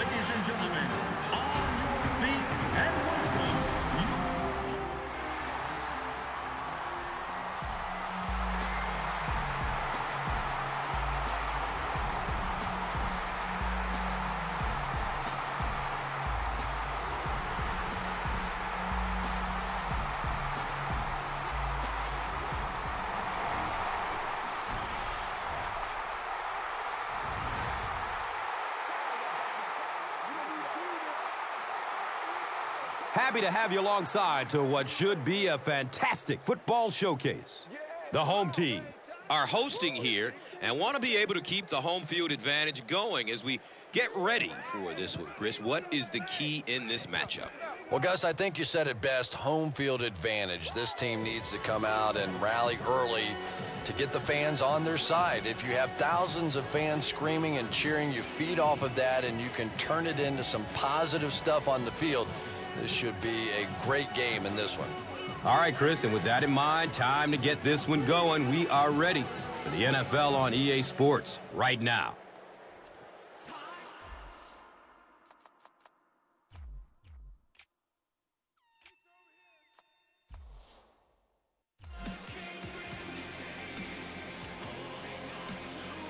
Ladies and gentlemen, on your feet and welcome Happy to have you alongside to what should be a fantastic football showcase. The home team are hosting here and want to be able to keep the home field advantage going as we get ready for this one. Chris, what is the key in this matchup? Well, Gus, I think you said it best, home field advantage. This team needs to come out and rally early to get the fans on their side. If you have thousands of fans screaming and cheering, you feed off of that and you can turn it into some positive stuff on the field. This should be a great game in this one. All right, Chris, and with that in mind, time to get this one going. We are ready for the NFL on EA Sports right now.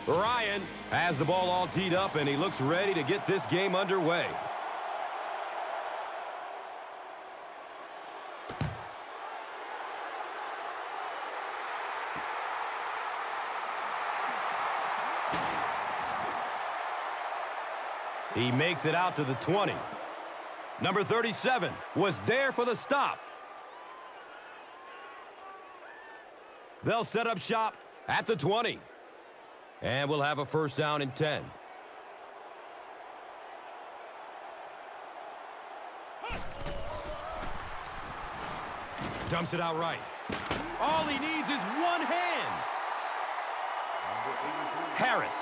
Ryan has the ball all teed up, and he looks ready to get this game underway. He makes it out to the 20. Number 37 was there for the stop. They'll set up shop at the 20. And we'll have a first down and 10. Dumps it out right. All he needs is one hand. Harris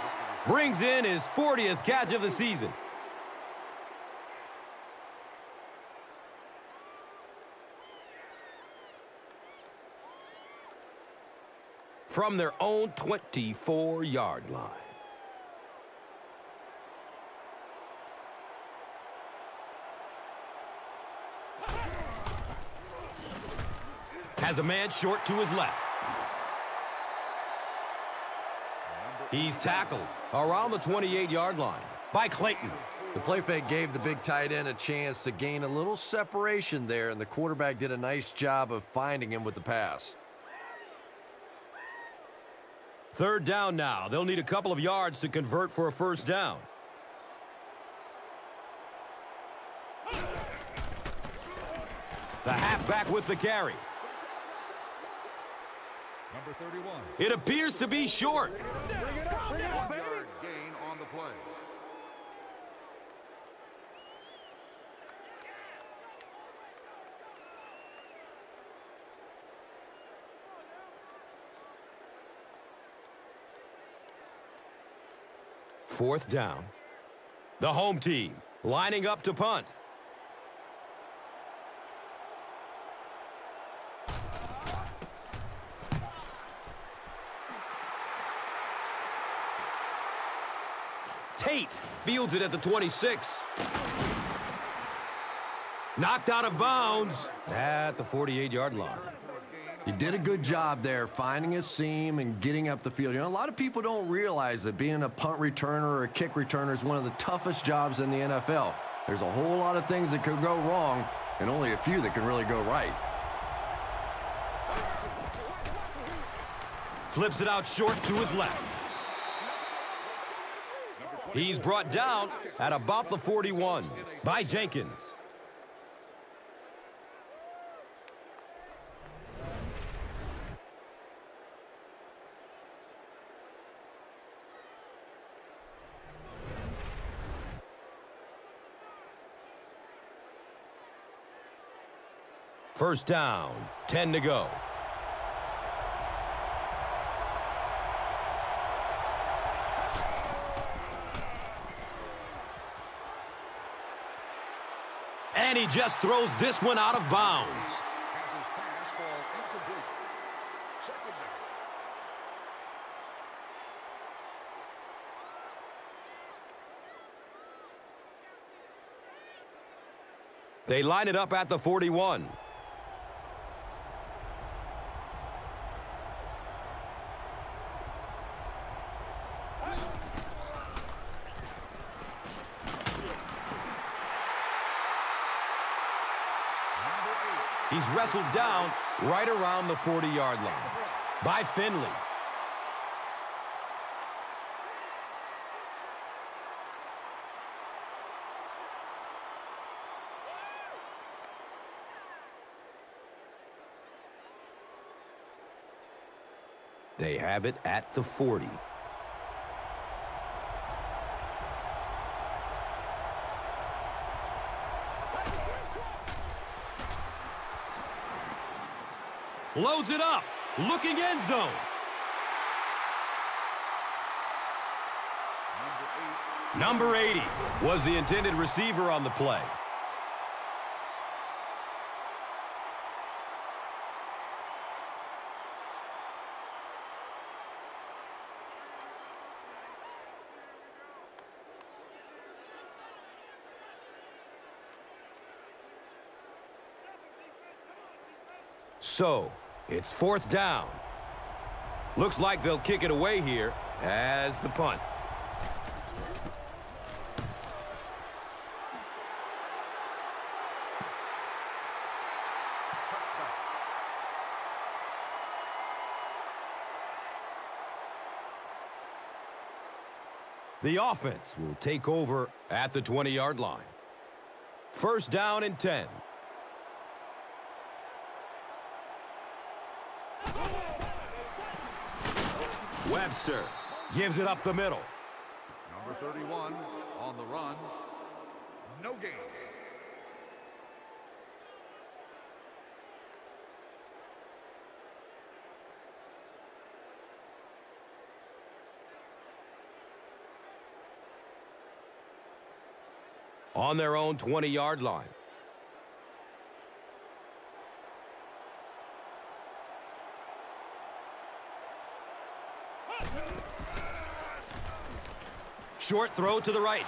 brings in his 40th catch of the season. From their own 24-yard line. Has a man short to his left. He's tackled around the 28-yard line by Clayton. The play fake gave the big tight end a chance to gain a little separation there, and the quarterback did a nice job of finding him with the pass. Third down now. They'll need a couple of yards to convert for a first down. The halfback with the carry. Number 31. It appears to be short. One-yard gain on the play. Fourth down. The home team lining up to punt. Tate fields it at the 26. Knocked out of bounds at the 48-yard line. He did a good job there finding a seam and getting up the field. You know, a lot of people don't realize that being a punt returner or a kick returner is one of the toughest jobs in the NFL. There's a whole lot of things that could go wrong and only a few that can really go right. Flips it out short to his left. He's brought down at about the 41 by Jenkins. First down, 10 to go. And he just throws this one out of bounds. They line it up at the 41. Wrestled down right around the 40-yard line by Finley. They have it at the 40. Loads it up. Looking end zone. Number 80 was the intended receiver on the play. So, it's fourth down. Looks like they'll kick it away here as the punt. The offense will take over at the 20-yard line. First down and 10. Webster gives it up the middle. Number 31 on the run. No gain. On their own 20-yard line. Short throw to the right.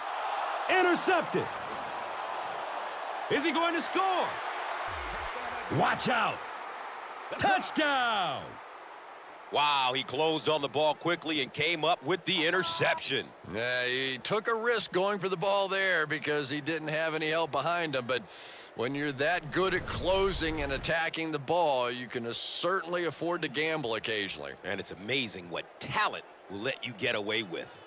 Intercepted. Is he going to score? Watch out. Touchdown. Wow, he closed on the ball quickly and came up with the interception. Yeah, he took a risk going for the ball there because he didn't have any help behind him. But when you're that good at closing and attacking the ball, you can certainly afford to gamble occasionally. And it's amazing what talent will let you get away with.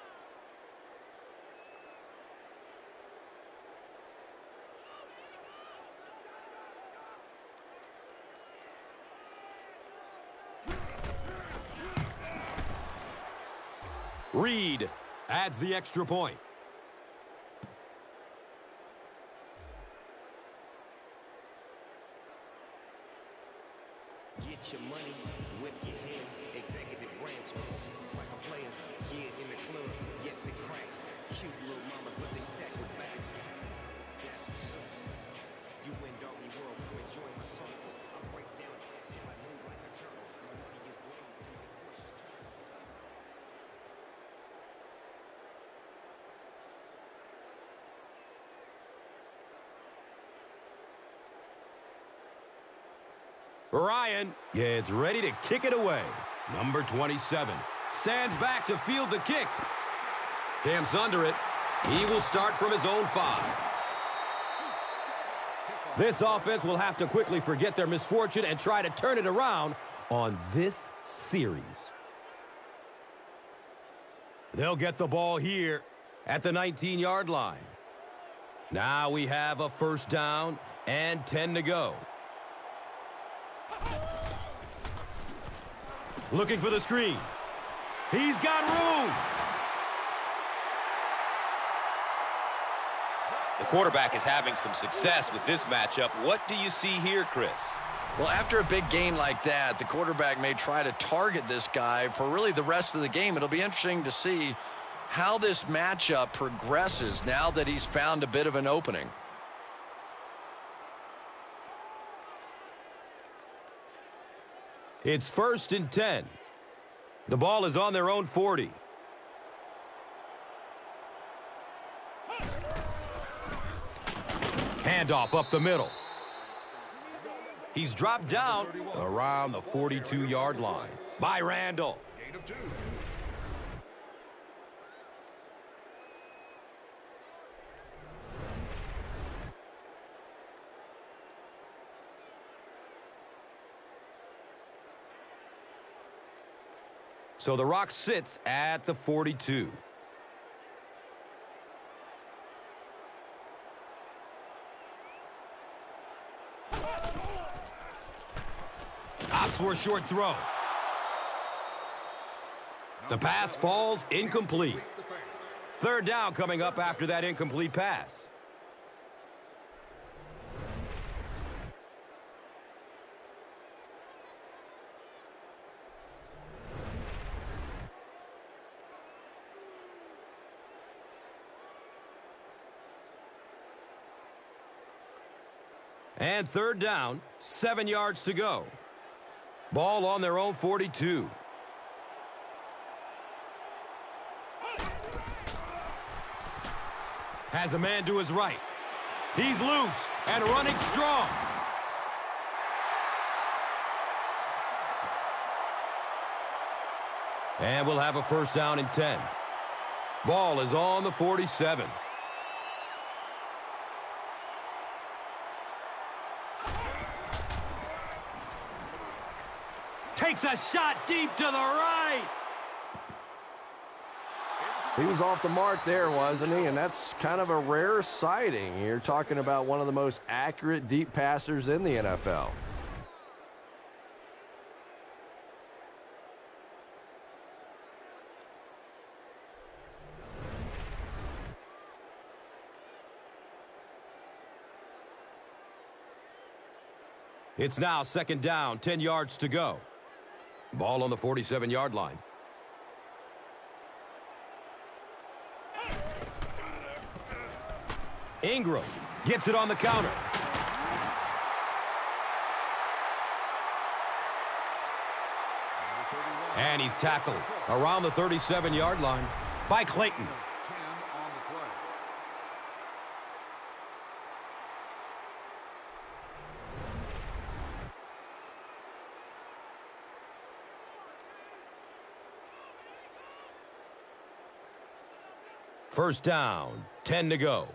Reed adds the extra point. Ryan gets ready to kick it away. Number 27 stands back to field the kick. Camps under it. He will start from his own five. This offense will have to quickly forget their misfortune and try to turn it around on this series. They'll get the ball here at the 19-yard line. Now we have a first down and 10 to go. Looking for the screen. He's got room. The quarterback is having some success with this matchup. What do you see here, Chris? Well, after a big game like that, the quarterback may try to target this guy for really the rest of the game. It'll be interesting to see how this matchup progresses now that he's found a bit of an opening. It's first and 10. The ball is on their own 40. Handoff up the middle. He's dropped down around the 42-yard line by Randall. So the Rock sits at the 42. Opts for a short throw. The pass falls incomplete. Third down coming up after that incomplete pass. And third down, seven yards to go. Ball on their own 42. Has a man to his right. He's loose and running strong. And we'll have a first down and 10. Ball is on the 47. Takes a shot deep to the right. He was off the mark there, wasn't he? And that's kind of a rare sighting. You're talking about one of the most accurate deep passers in the NFL. It's now second down, 10 yards to go. Ball on the 47-yard line. Ingram gets it on the counter. And he's tackled around the 37-yard line by Clayton. First down, 10 to go.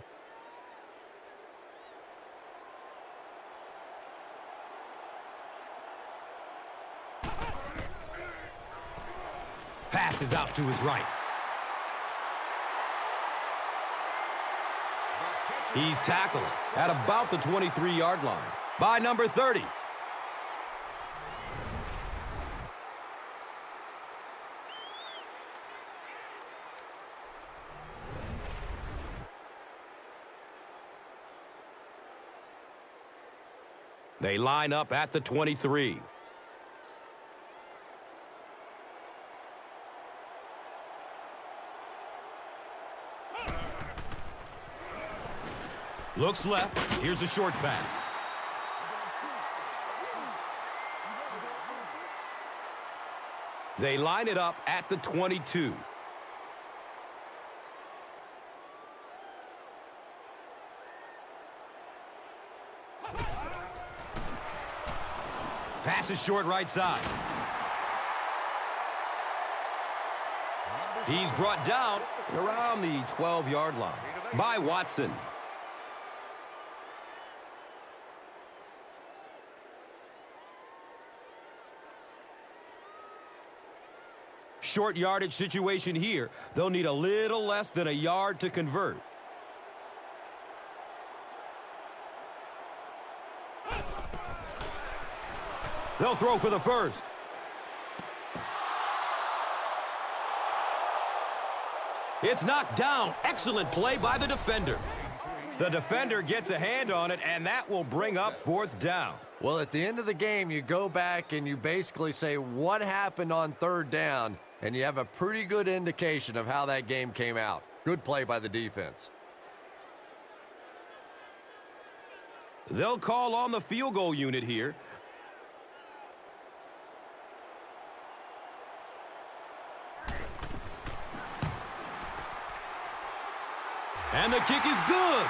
Passes out to his right. He's tackled at about the 23-yard line by number 30. They line up at the 23. Looks left. Here's a short pass. They line it up at the 22. Pass short right side. He's brought down around the 12-yard line by Watson. Short yardage situation here. They'll need a little less than a yard to convert. They'll throw for the first. It's knocked down. Excellent play by the defender. The defender gets a hand on it, and that will bring up fourth down. Well, at the end of the game, you go back and you basically say what happened on third down, and you have a pretty good indication of how that game came out. Good play by the defense. They'll call on the field goal unit here. And the kick is good.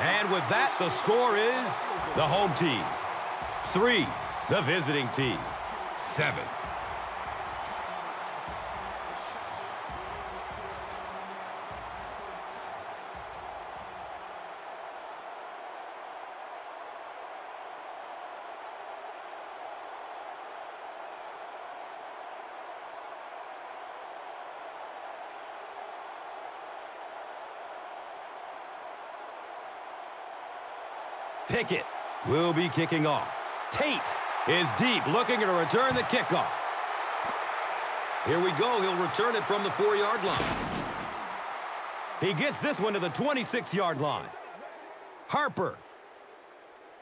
And with that, the score is the home team. Three, the visiting team. Seven. Pickett will be kicking off. Tate is deep, looking to return the kickoff. Here we go. He'll return it from the four-yard line. He gets this one to the 26-yard line. Harper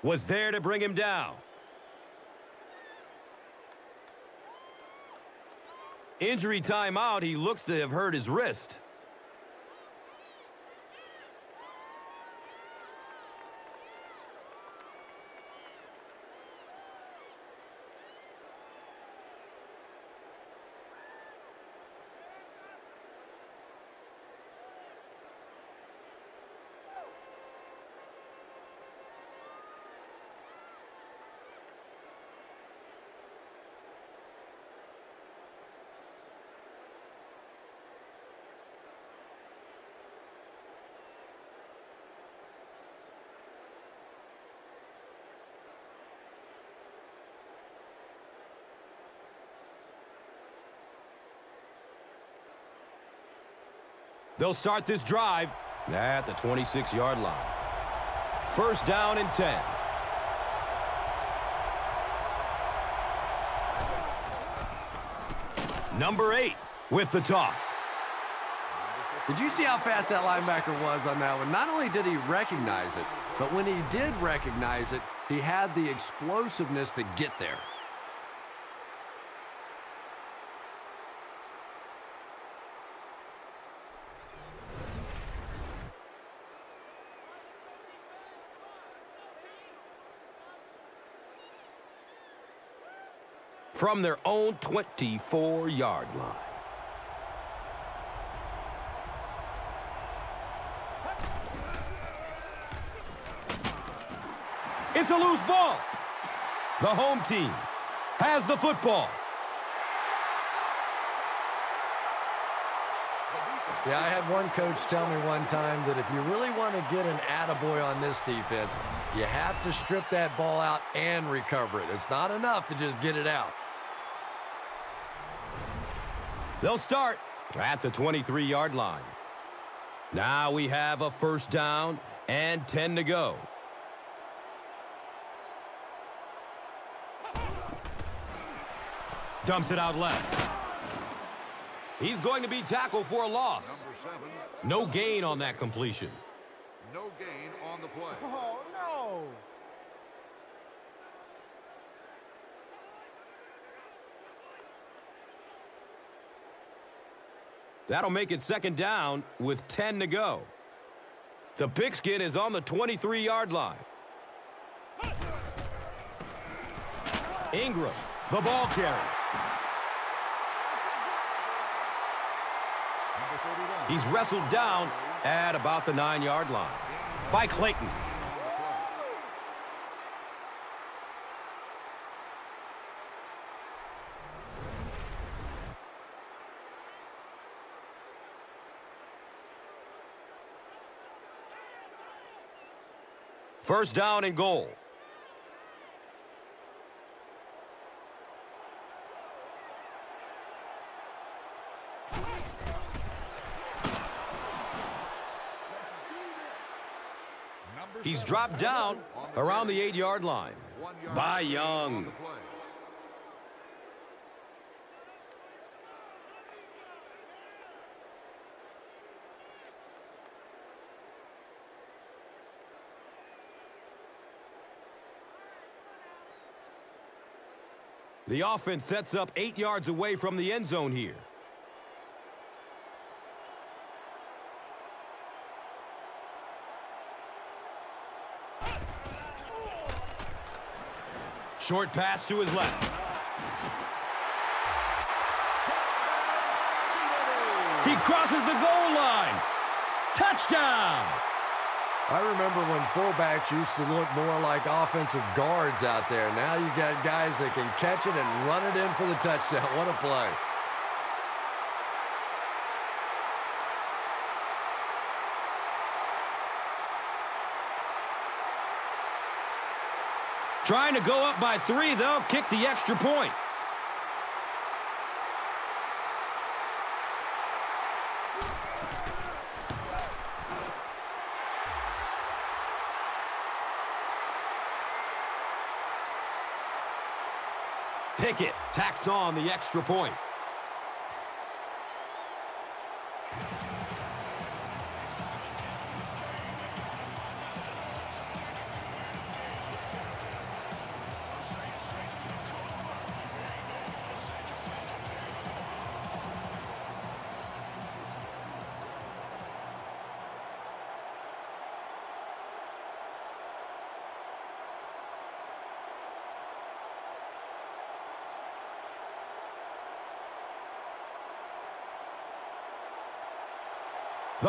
was there to bring him down. Injury timeout. He looks to have hurt his wrist. They'll start this drive at the 26-yard line. First down and 10. Number eight with the toss. Did you see how fast that linebacker was on that one? Not only did he recognize it, but when he did recognize it, he had the explosiveness to get there. From their own 24-yard line. It's a loose ball. The home team has the football. Yeah, I had one coach tell me one time that if you really want to get an attaboy on this defense, you have to strip that ball out and recover it. It's not enough to just get it out. They'll start at the 23-yard line. Now we have a first down and 10 to go. Dumps it out left. He's going to be tackled for a loss. Seven, No gain on that completion. no gain on the play. Oh, no. That'll make it second down with 10 to go. The pigskin is on the 23-yard line. Ingram, the ball carrier. He's wrestled down at about the nine-yard line by Clayton. First down and goal. He's dropped down around the eight-yard line by Young. The offense sets up eight yards away from the end zone here. Short pass to his left. He crosses the goal line. Touchdown! I remember when fullbacks used to look more like offensive guards out there. Now you got guys that can catch it and run it in for the touchdown. What a play. Trying to go up by three, they'll kick the extra point. Pickett tacks on the extra point.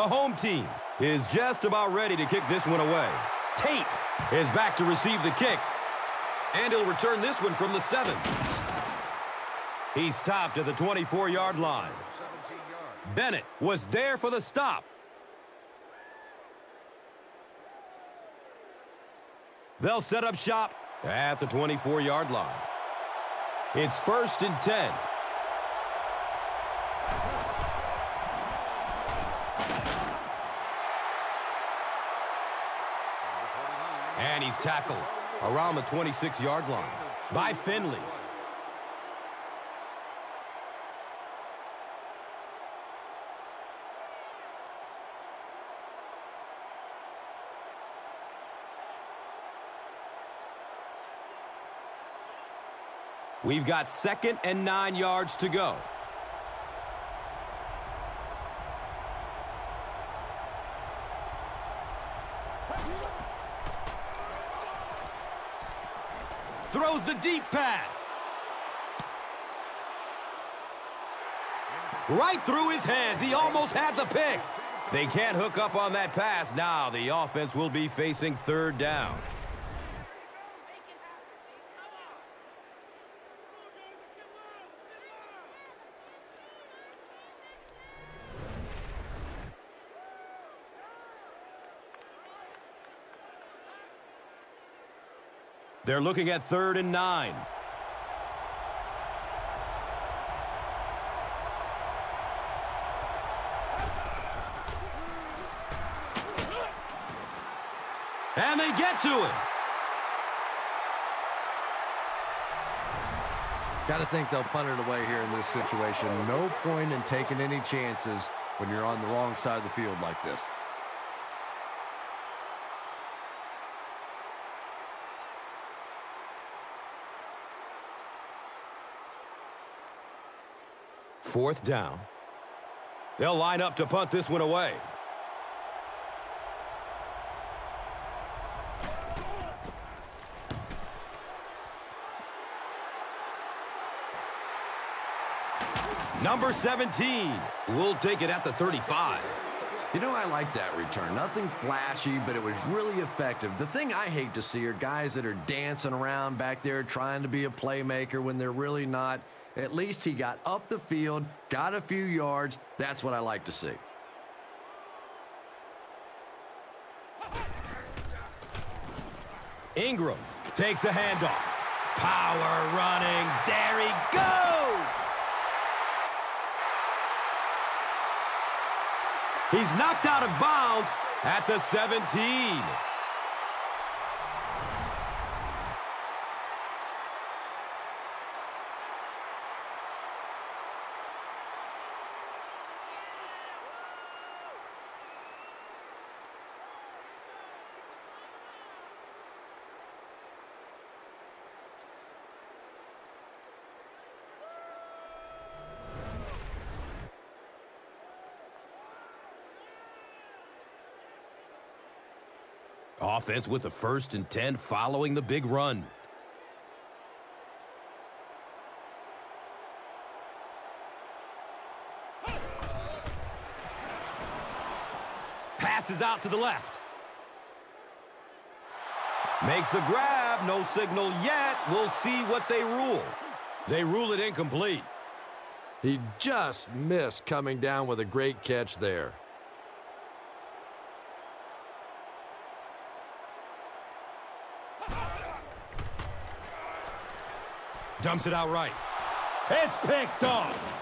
The home team is just about ready to kick this one away. Tate is back to receive the kick. And he'll return this one from the seven. He stopped at the 24-yard line. Bennett was there for the stop. They'll set up shop at the 24-yard line. It's first and 10. He's tackled around the 26-yard line by Finley. We've got second and nine yards to go. Throws the deep pass. Right through his hands. He almost had the pick. They can't hook up on that pass. Now the offense will be facing third down. They're looking at third and nine. And they get to it. Got to think they'll punt it away here in this situation. No point in taking any chances when you're on the wrong side of the field like this. Fourth down. They'll line up to punt this one away. Number 17 will take it at the 35. You know, I like that return. Nothing flashy, but it was really effective. The thing I hate to see are guys that are dancing around back there trying to be a playmaker when they're really not. At least he got up the field, got a few yards. That's what I like to see. Ingram takes a handoff. Power running. There he goes. He's knocked out of bounds at the 17. Offense with the first and 10 following the big run. Passes out to the left. Makes the grab. No signal yet. We'll see what they rule. They rule it incomplete. He just missed coming down with a great catch there. Dumps it out right. It's picked off.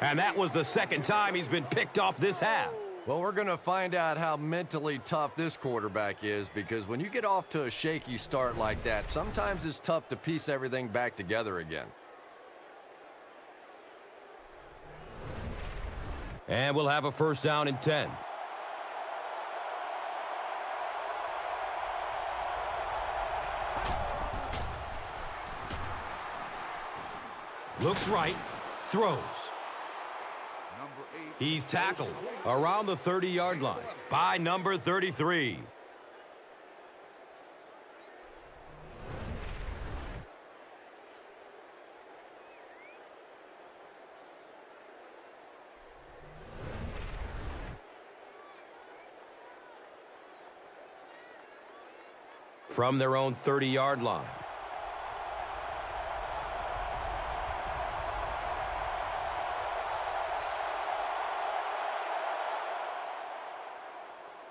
And that was the second time he's been picked off this half. Well, we're going to find out how mentally tough this quarterback is because when you get off to a shaky start like that, sometimes it's tough to piece everything back together again. And we'll have a first down and 10. Looks right, throws. He's tackled around the 30-yard line by number 33. From their own 30-yard line.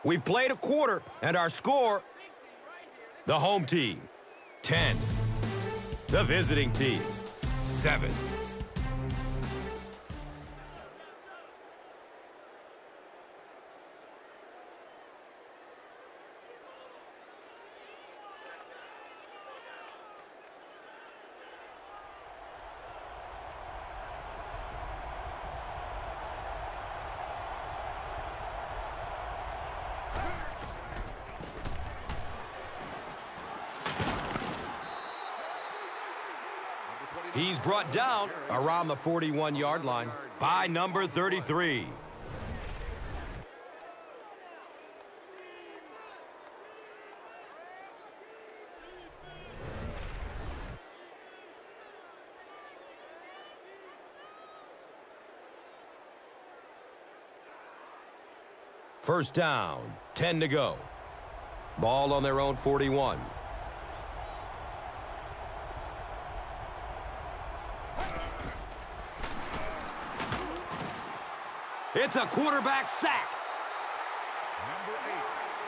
We've played a quarter, and our score, the home team, 10. The visiting team, 7. Brought down around the 41-yard line by number 33. First down, 10 to go. Ball on their own 41. It's a quarterback sack. Number eight,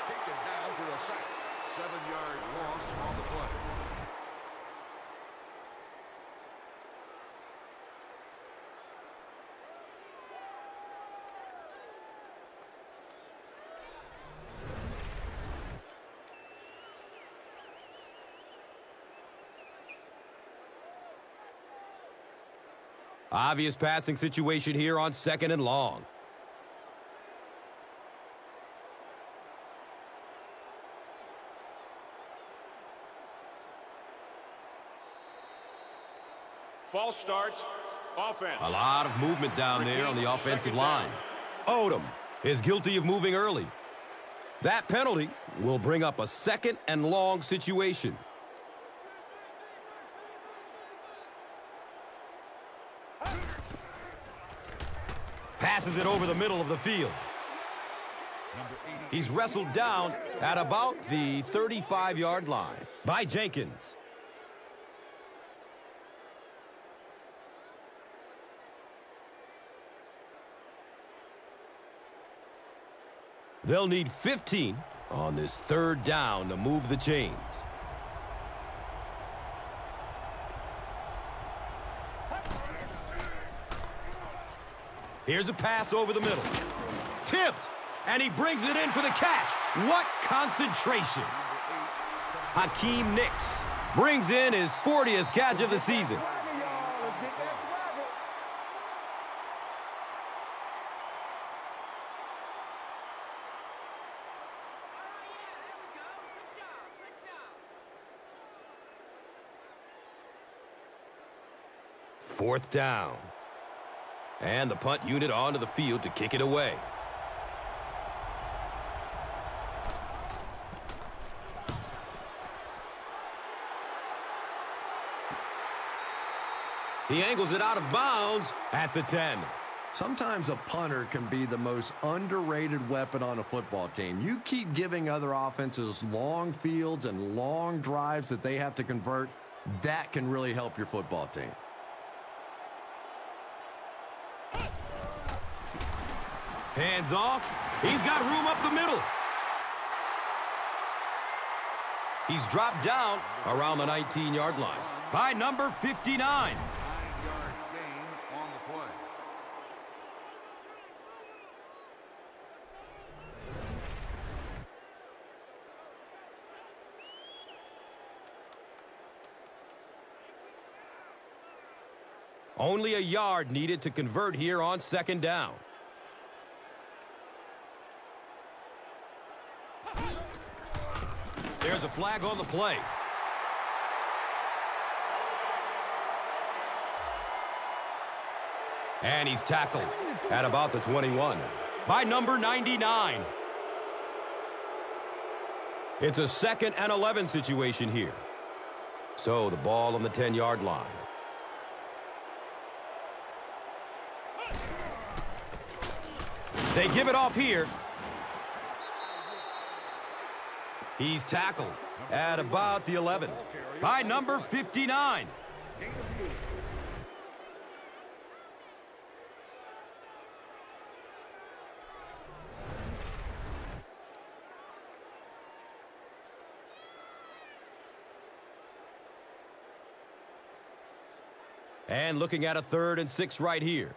taken down for a sack. Seven-yard loss on the play. Obvious passing situation here on second and long. False start. Offense. A lot of movement down there on the offensive line. Odom is guilty of moving early. That penalty will bring up a second and long situation. Passes it over the middle of the field. He's wrestled down at about the 35-yard line by Jenkins. They'll need 15 on this third down to move the chains. Here's a pass over the middle. Tipped, and he brings it in for the catch. What concentration. Hakeem Nicks brings in his 40th catch of the season. Fourth down. And the punt unit onto the field to kick it away. He angles it out of bounds at the 10. Sometimes a punter can be the most underrated weapon on a football team. You keep giving other offenses long fields and long drives that they have to convert, that can really help your football team. Hands off. He's got room up the middle. He's dropped down around the 19-yard line by number 59. Nine-yard gain on the play. Only a yard needed to convert here on second down. There's a flag on the play. And he's tackled at about the 21 by number 99. It's a second and 11 situation here. So the ball on the 10-yard line. They give it off here. He's tackled at about the 11 by number 59. And looking at a third and six right here.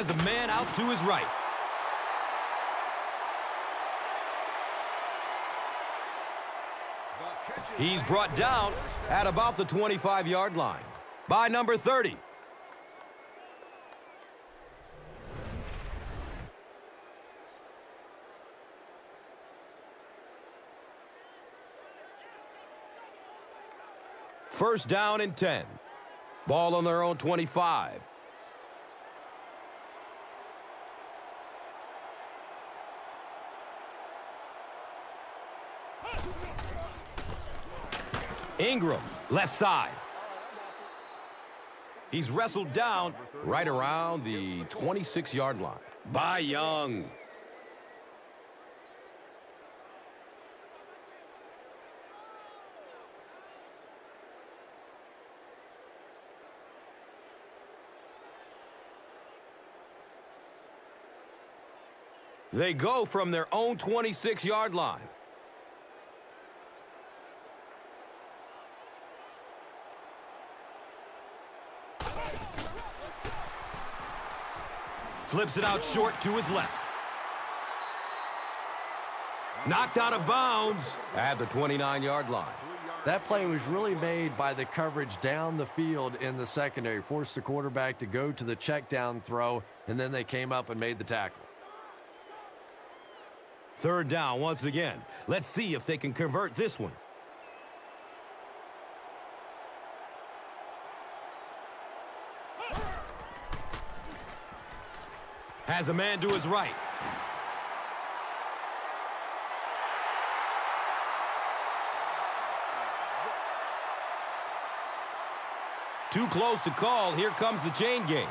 Has a man out to his right. He's brought down at about the 25-yard line by number 30. First down and 10. Ball on their own 25. Ingram, left side. He's wrestled down right around the 26-yard line by Young. They go from their own 26-yard line. Flips it out short to his left. Knocked out of bounds at the 29-yard line. That play was really made by the coverage down the field in the secondary. Forced the quarterback to go to the check down throw, and then they came up and made the tackle. Third down once again. Let's see if they can convert this one. Has a man to his right. Too close to call. Here comes the chain gang.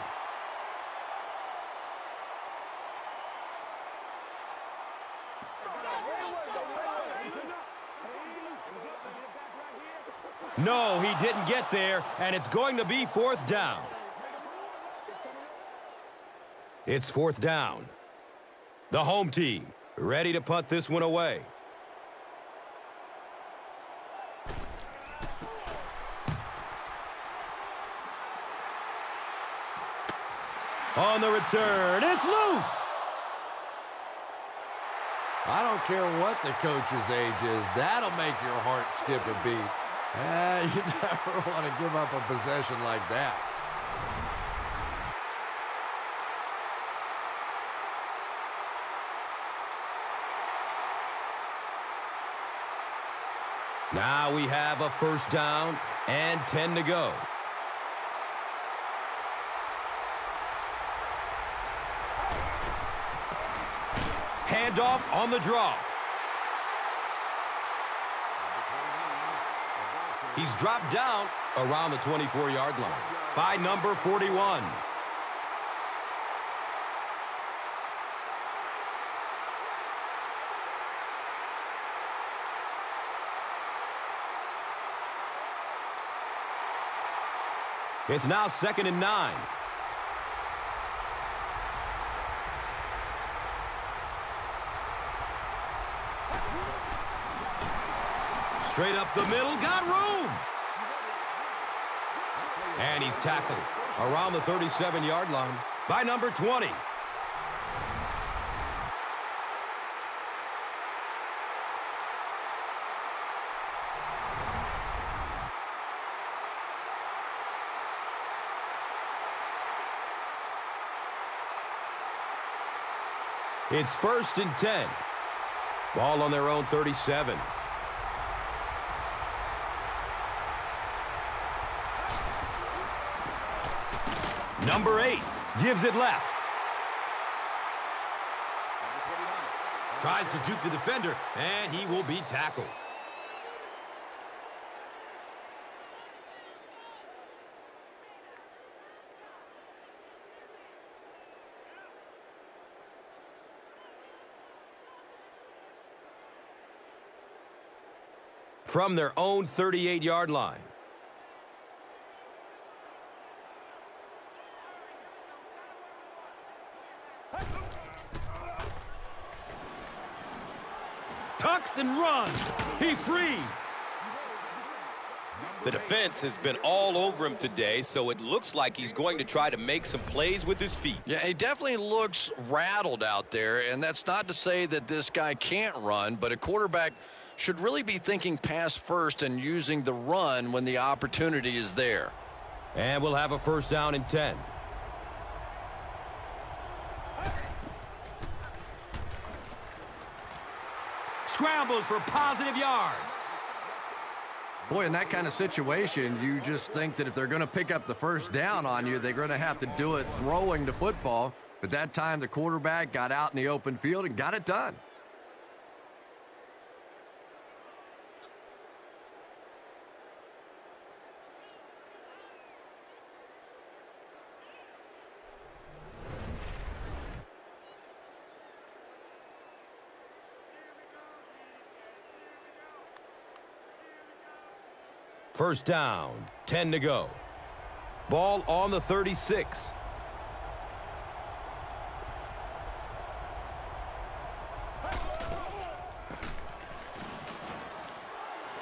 No, he didn't get there, and it's going to be fourth down. It's fourth down. The home team ready to punt this one away. On the return, it's loose. I don't care what the coach's age is. That'll make your heart skip a beat. Eh, you never want to give up a possession like that. Now we have a first down and 10 to go. Handoff on the draw. He's dropped down around the 24-yard line by number 41. It's now second and nine. Straight up the middle, got room. And he's tackled around the 37-yard line by number 20. It's first and 10. Ball on their own 37. Number eight gives it left. Tries to juke the defender, and he will be tackled. From their own 38-yard line. Tucks and runs. He's free. The defense has been all over him today, so it looks like he's going to try to make some plays with his feet. Yeah, he definitely looks rattled out there, and that's not to say that this guy can't run, but a quarterback should really be thinking pass first and using the run when the opportunity is there. And we'll have a first down and 10. Scrambles for positive yards. Boy, in that kind of situation, you just think that if they're going to pick up the first down on you, they're going to have to do it throwing the football. But that time, the quarterback got out in the open field and got it done. First down, 10 to go. Ball on the 36.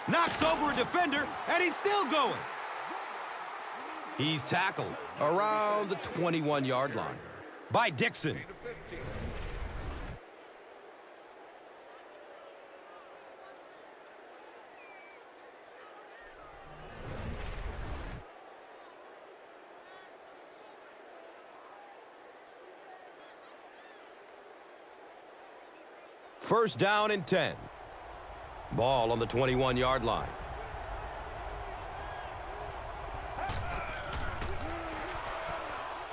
Knocks over a defender, and he's still going. He's tackled around the 21-yard line by Dixon. First down and 10. Ball on the 21-yard line.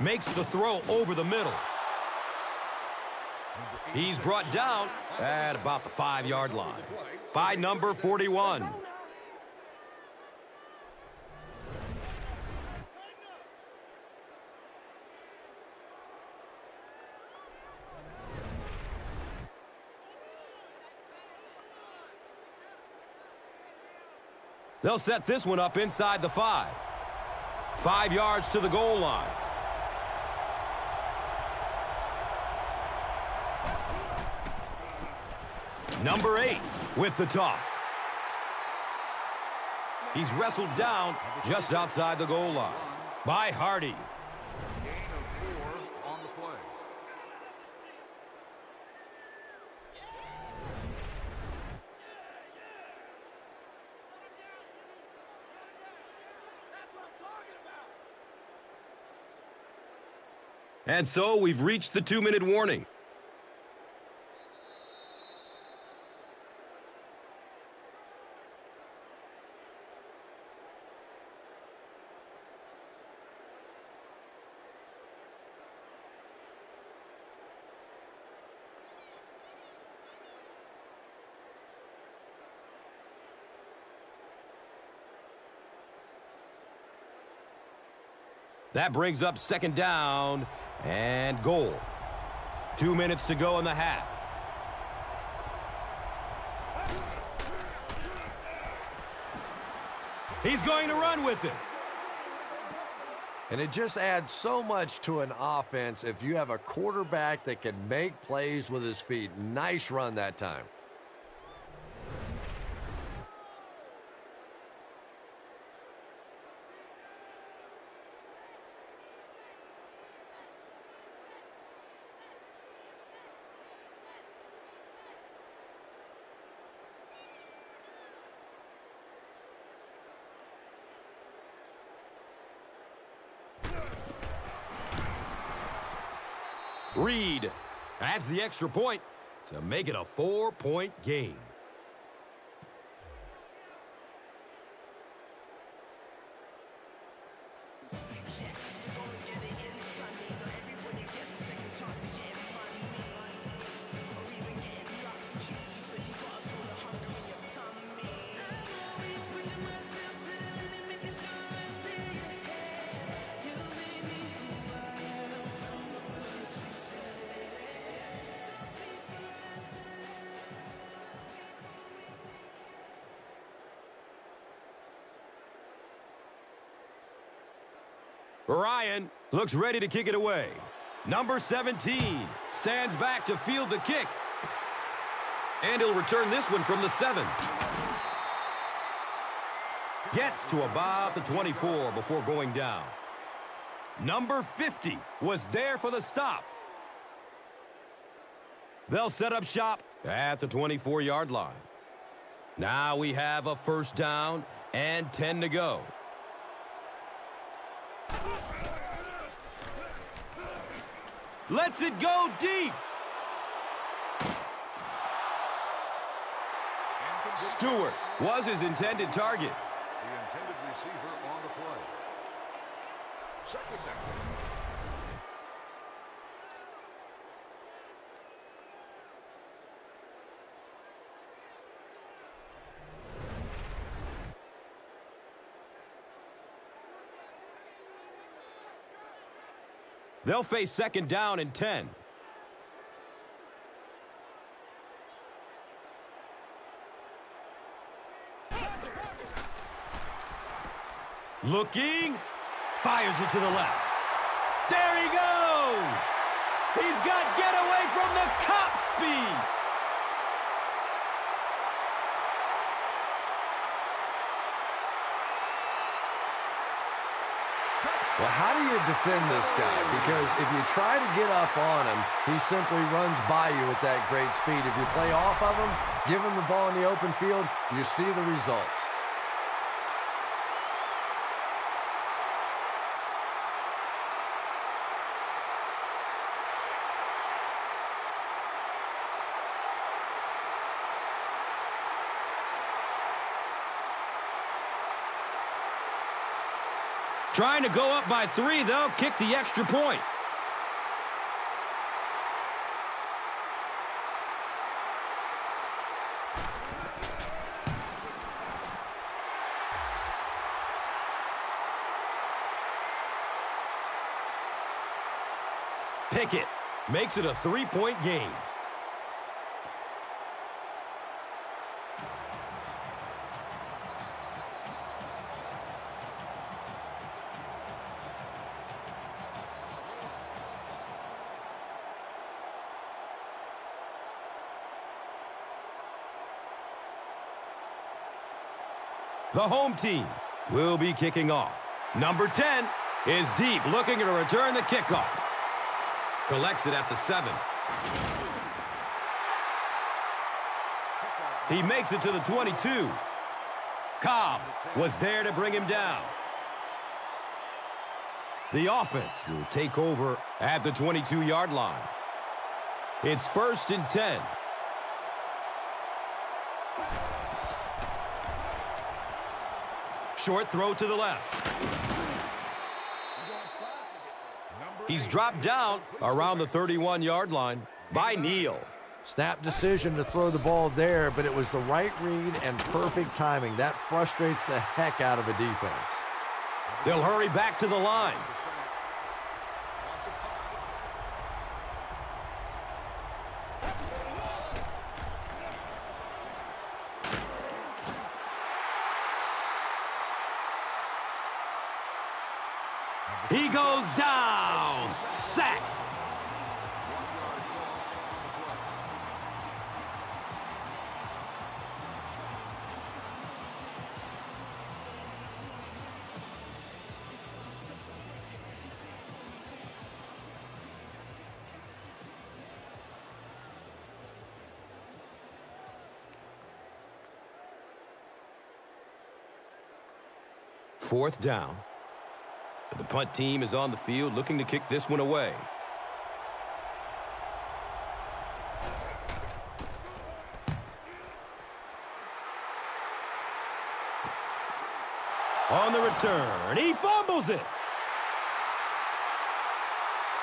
Makes the throw over the middle. He's brought down at about the five-yard line by number 41. They'll set this one up inside the five. Five yards to the goal line. Number eight with the toss. He's wrestled down just outside the goal line by Hardy. And so we've reached the two-minute warning. That brings up second down and goal. Two minutes to go in the half. He's going to run with it. And it just adds so much to an offense if you have a quarterback that can make plays with his feet. Nice run that time. Reed adds the extra point to make it a four-point game. Looks ready to kick it away. Number 17 stands back to field the kick. And he'll return this one from the 7. Gets to about the 24 before going down. Number 50 was there for the stop. They'll set up shop at the 24-yard line. Now we have a first down and 10 to go. Lets it go deep. Stewart was his intended target. The intended receiver on the play. Second down. They'll face second down and 10. Looking, fires it to the left. There he goes! He's got getaway from the cop speed! Well, how do you defend this guy? Because if you try to get up on him, he simply runs by you with that great speed. If you play off of him, give him the ball in the open field, you see the results. Trying to go up by three, they'll kick the extra point. Pickett makes it a three-point game. The home team will be kicking off. Number 10 is deep, looking to return the kickoff. Collects it at the 7. He makes it to the 22. Cobb was there to bring him down. The offense will take over at the 22-yard line. It's first and 10. Short throw to the left. He's dropped down around the 31-yard line by Neal. Snap decision to throw the ball there, but it was the right read and perfect timing. That frustrates the heck out of a defense. They'll hurry back to the line. Fourth down. The punt team is on the field looking to kick this one away. On the return, he fumbles it.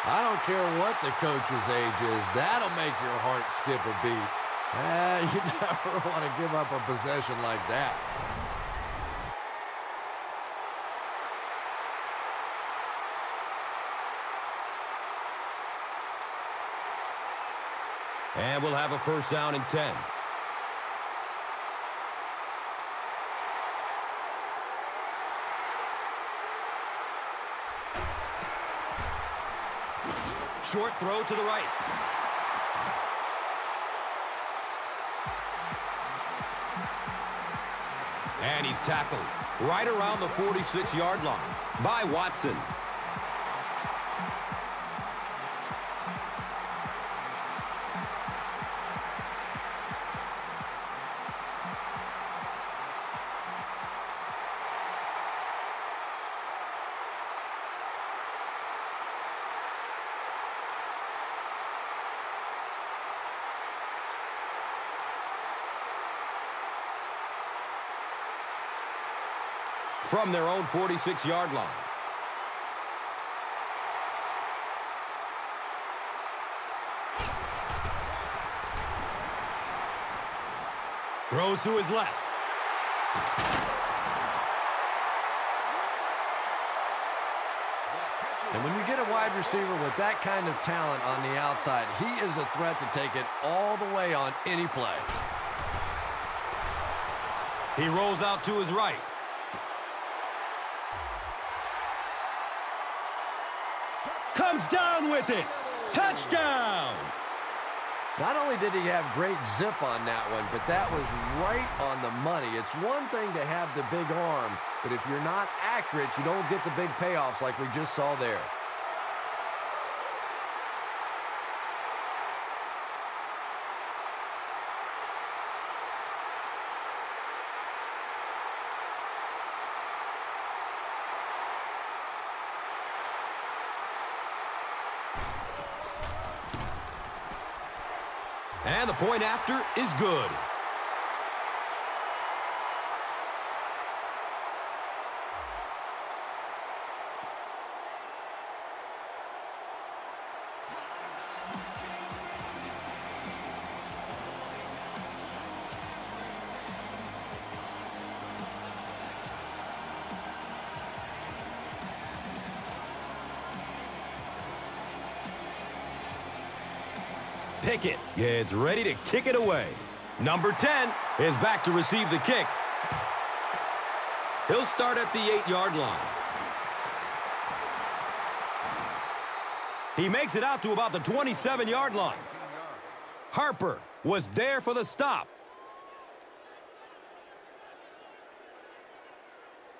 I don't care what the coach's age is. That'll make your heart skip a beat. Eh, you never want to give up a possession like that. And we'll have a first down and 10. Short throw to the right. And he's tackled right around the 46-yard line by Watson. From their own 46-yard line. Throws to his left. And when you get a wide receiver with that kind of talent on the outside, he is a threat to take it all the way on any play. He rolls out to his right. Comes down with it. Touchdown! Not only did he have great zip on that one, but that was right on the money. It's one thing to have the big arm, but if you're not accurate, you don't get the big payoffs like we just saw there. Point after is good. Pickett gets ready to kick it away. Number 10 is back to receive the kick. He'll start at the eight-yard line. He makes it out to about the 27-yard line. Harper was there for the stop.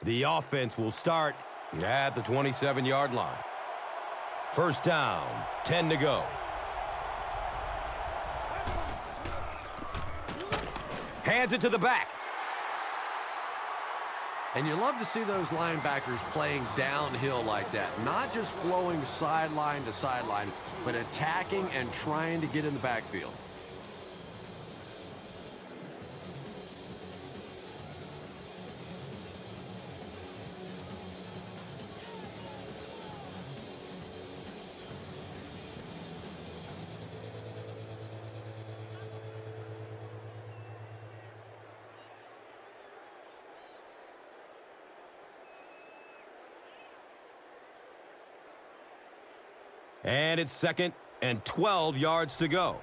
The offense will start at the 27-yard line. First down, 10 to go. Hands it to the back. And you love to see those linebackers playing downhill like that. Not just flowing sideline to sideline, but attacking and trying to get in the backfield. And it's second and 12 yards to go.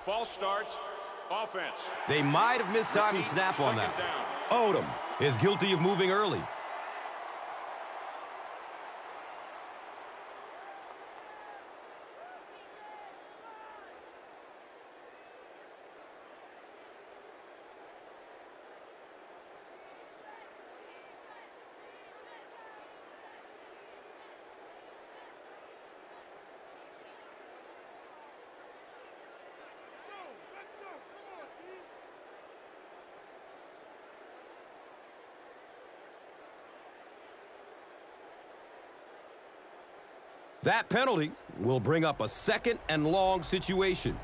False start. Offense. They might have missed time to snap on that. Down. Odom is guilty of moving early. That penalty will bring up a second and long situation.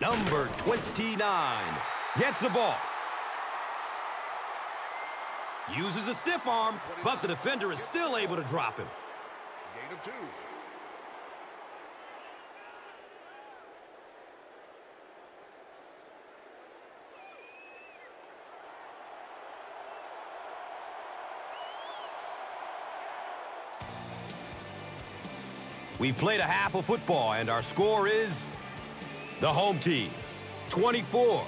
Number 29 gets the ball. Uses the stiff arm, but the defender is still able to drop him. Gain of two. We played a half of football, and our score is the home team, 24.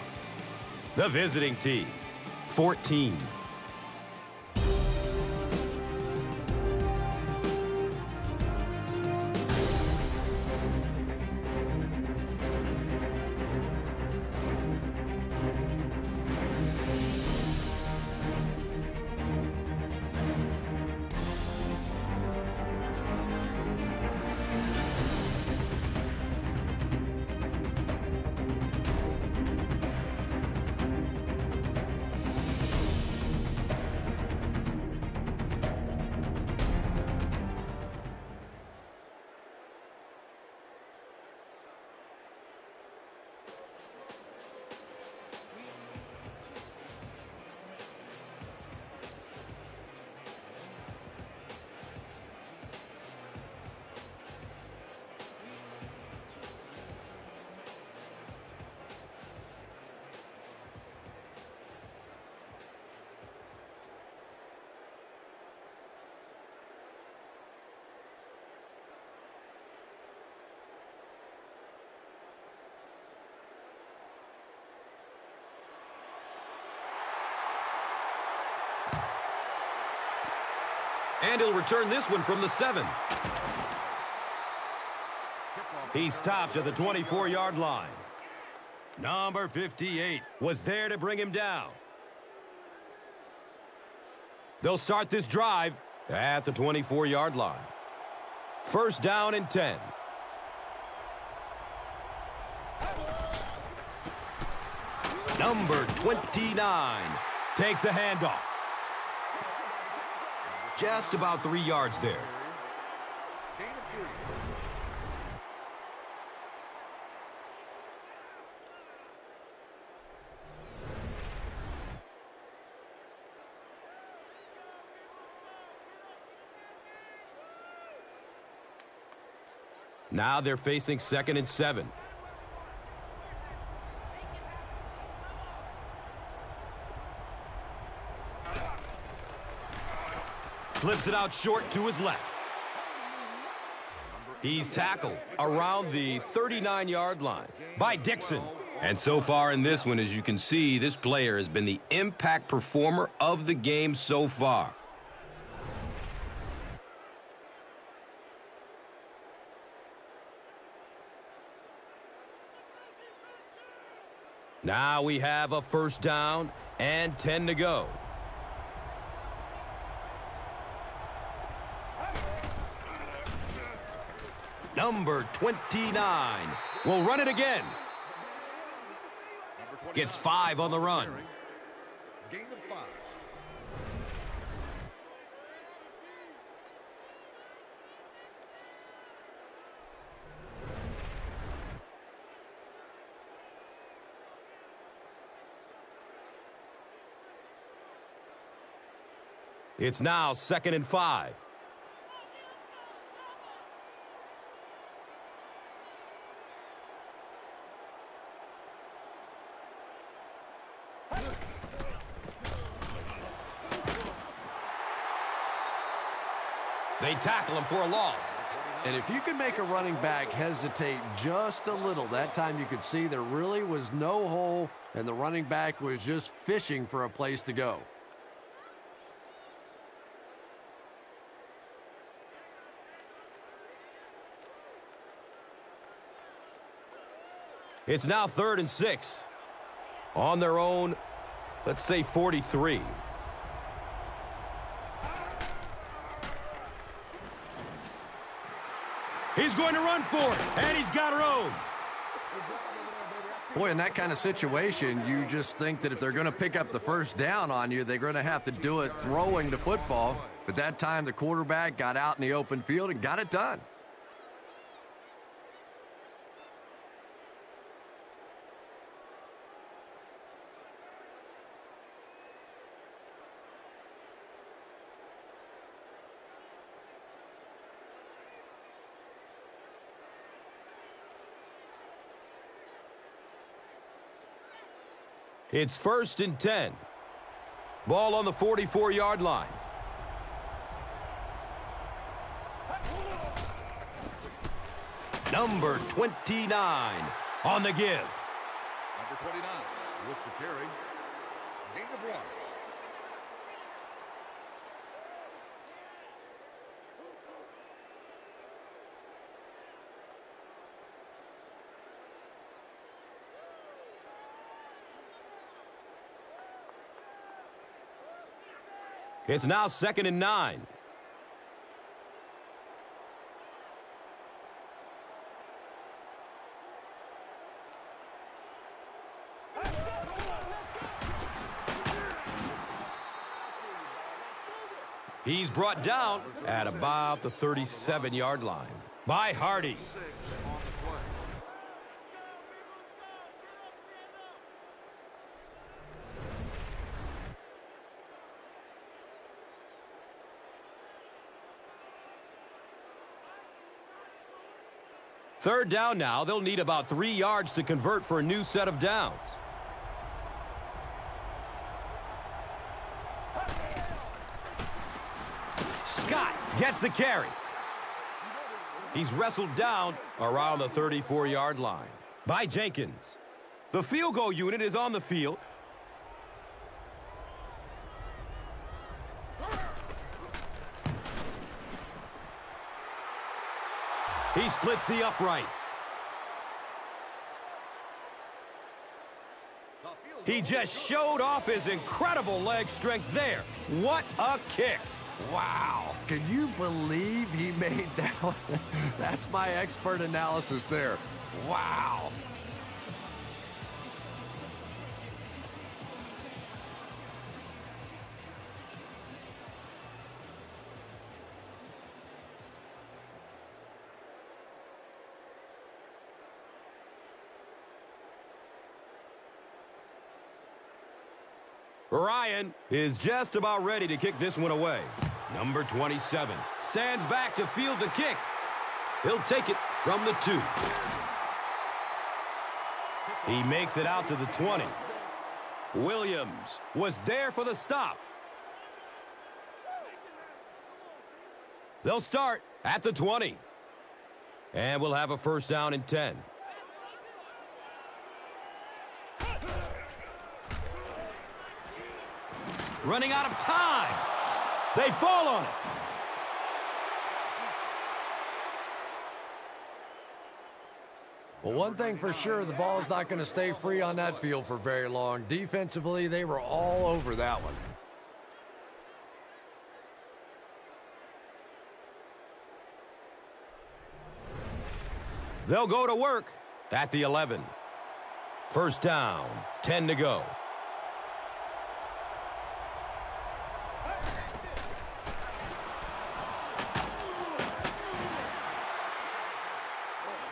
The visiting team, 14. And he'll return this one from the seven. He stopped at the 24-yard line. Number 58 was there to bring him down. They'll start this drive at the 24-yard line. First down and 10. Number 29 takes a handoff. Just about three yards there. Now they're facing second and seven. Flips it out short to his left. He's tackled around the 39-yard line by Dixon. And so far in this one, as you can see, this player has been the impact performer of the game so far. Now we have a first down and 10 to go. Number 29 will run it again. Gets five on the run. It's now second and five. They tackle him for a loss. And if you can make a running back hesitate just a little, that time you could see there really was no hole and the running back was just fishing for a place to go. It's now third and six. On their own, let's say 43. He's going to run for it, and he's got room. Boy, in that kind of situation, you just think that if they're going to pick up the first down on you, they're going to have to do it throwing the football. But that time, the quarterback got out in the open field and got it done. It's first and 10. Ball on the 44-yard line. Number 29 on the give. Number 29 with the carry. Gain of It's now second and nine. He's brought down at about the 37-yard line by Hardy. Third down now. They'll need about three yards to convert for a new set of downs. Scott gets the carry. He's wrestled down around the 34-yard line by Jenkins. The field goal unit is on the field. He splits the uprights. He just showed off his incredible leg strength there. What a kick. Wow. Can you believe he made that one? That's my expert analysis there. Wow. Ryan is just about ready to kick this one away. Number 27 stands back to field the kick. He'll take it from the two. He makes it out to the 20. Williams was there for the stop. They'll start at the 20. And we'll have a first down and 10. Running out of time. They fall on it. Well, one thing for sure, the ball is not going to stay free on that field for very long. Defensively, they were all over that one. They'll go to work at the 11. First down, 10 to go.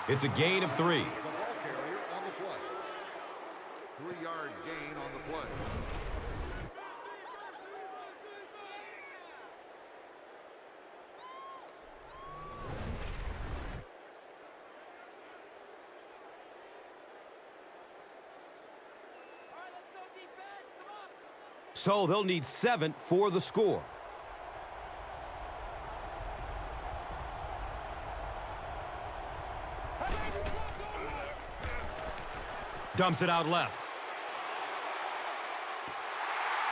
It's a gain of three. The ball carrier on the play. Three-yard gain on the play. So they'll need seven for the score. Dumps it out left.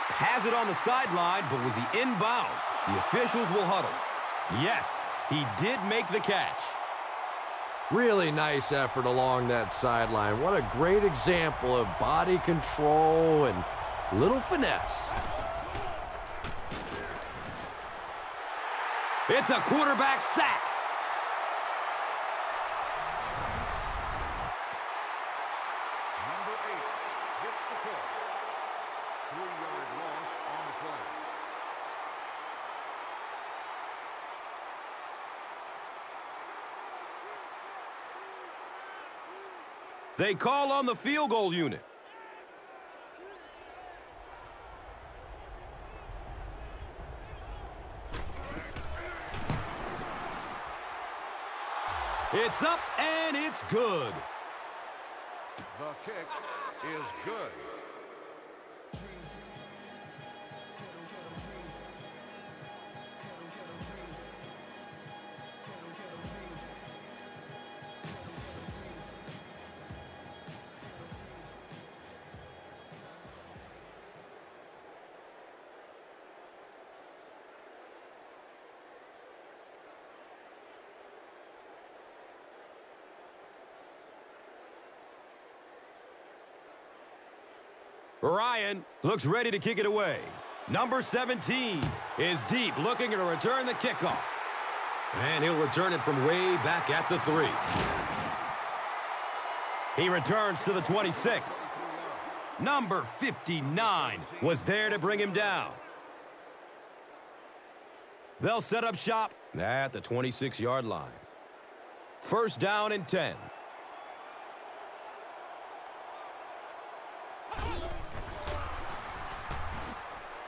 Has it on the sideline, but was he inbounds? The officials will huddle. Yes, he did make the catch. Really nice effort along that sideline. What a great example of body control and little finesse. It's a quarterback sack. Number eight hits the kick. Three-yard loss on the play. They call on the field goal unit. It's up and it's good. The kick is good. Ryan looks ready to kick it away. Number 17 is deep, looking to return the kickoff. And he'll return it from way back at the three. He returns to the 26. Number 59 was there to bring him down. They'll set up shop at the 26-yard line. First down and 10.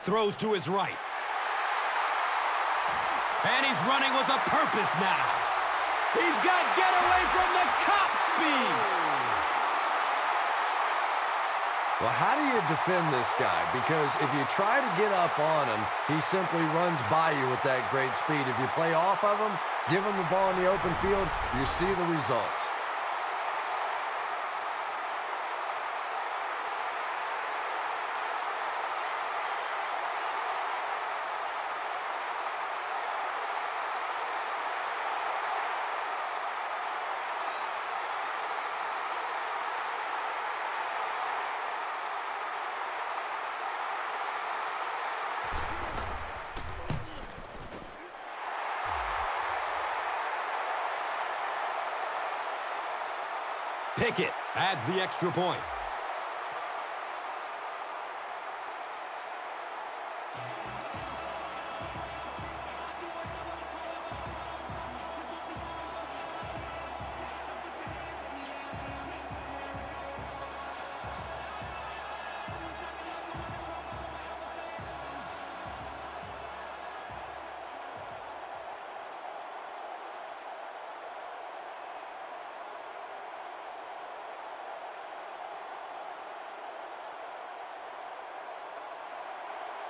Throws to his right. And he's running with a purpose now. He's got getaway from the cop speed. Well, how do you defend this guy? Because if you try to get up on him, he simply runs by you with that great speed. If you play off of him, give him the ball in the open field, you see the results. Pickett adds the extra point.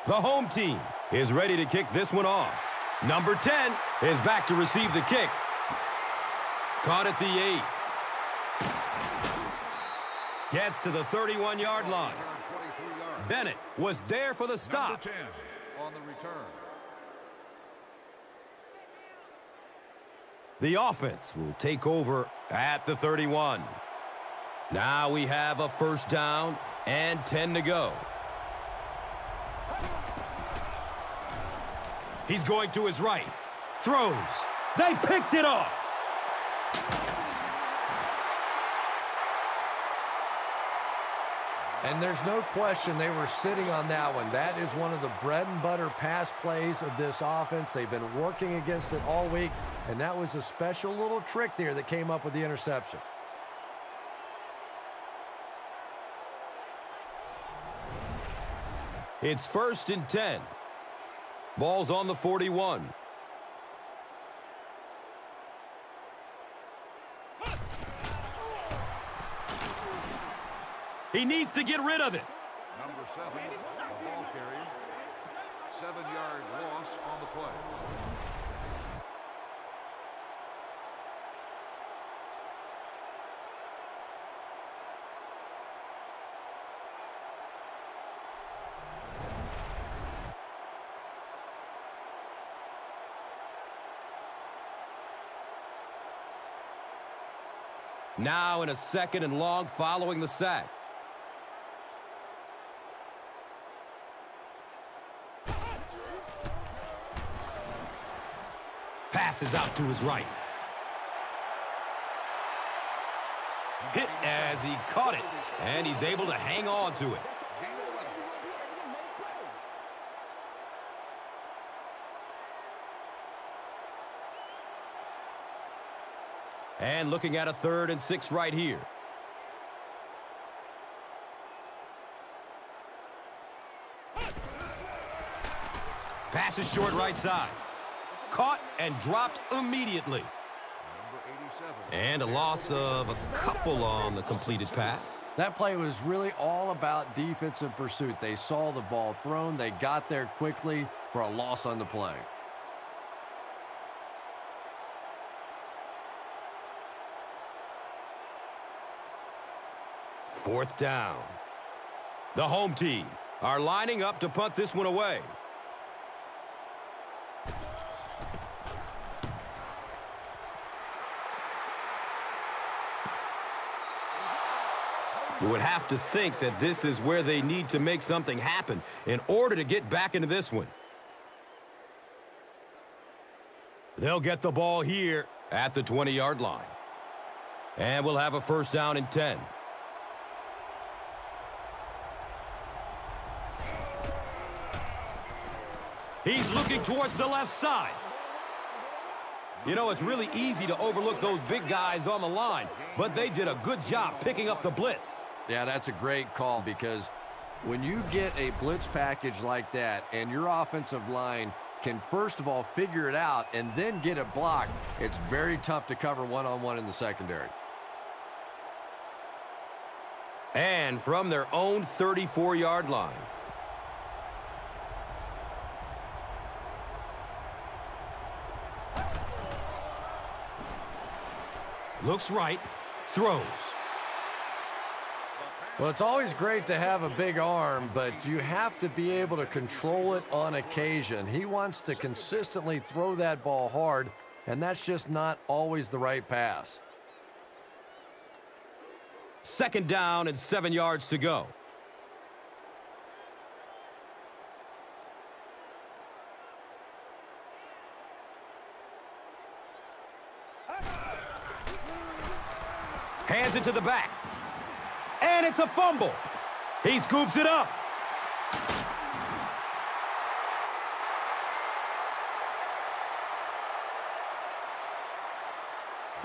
The home team is ready to kick this one off. Number 10 is back to receive the kick. Caught at the 8. Gets to the 31-yard line. Return 23 yards. Bennett was there for the stop. Number 10 on the return. The offense will take over at the 31. Now we have a first down and 10 to go. He's going to his right. Throws. They picked it off. And there's no question they were sitting on that one. That is one of the bread and butter pass plays of this offense. They've been working against it all week, and that was a special little trick there that came up with the interception. It's first and 10. Ball's on the 41. He needs to get rid of it. Number seven, ball carrier. Seven-yard loss on the play. Now in a second and long following the sack. Passes out to his right. Hit as he caught it, and he's able to hang on to it. Gain of 11. And looking at a third and six right here. Passes short right side. Caught and dropped immediately. And a loss of a couple on the completed pass. That play was really all about defensive pursuit. They saw the ball thrown, they got there quickly for a loss on the play. Fourth down. The home team are lining up to punt this one away. You would have to think that this is where they need to make something happen in order to get back into this one. They'll get the ball here at the 20-yard line. And we'll have a first down and 10. He's looking towards the left side. You know, it's really easy to overlook those big guys on the line, but they did a good job picking up the blitz. Yeah, that's a great call because when you get a blitz package like that and your offensive line can first of all figure it out and then get it blocked, it's very tough to cover one-on-one in the secondary. And from their own 34-yard line. Looks right, throws. Well, it's always great to have a big arm, but you have to be able to control it on occasion. He wants to consistently throw that ball hard, and that's just not always the right pass. Second down and seven yards to go. Hands it to the back. And it's a fumble. He scoops it up.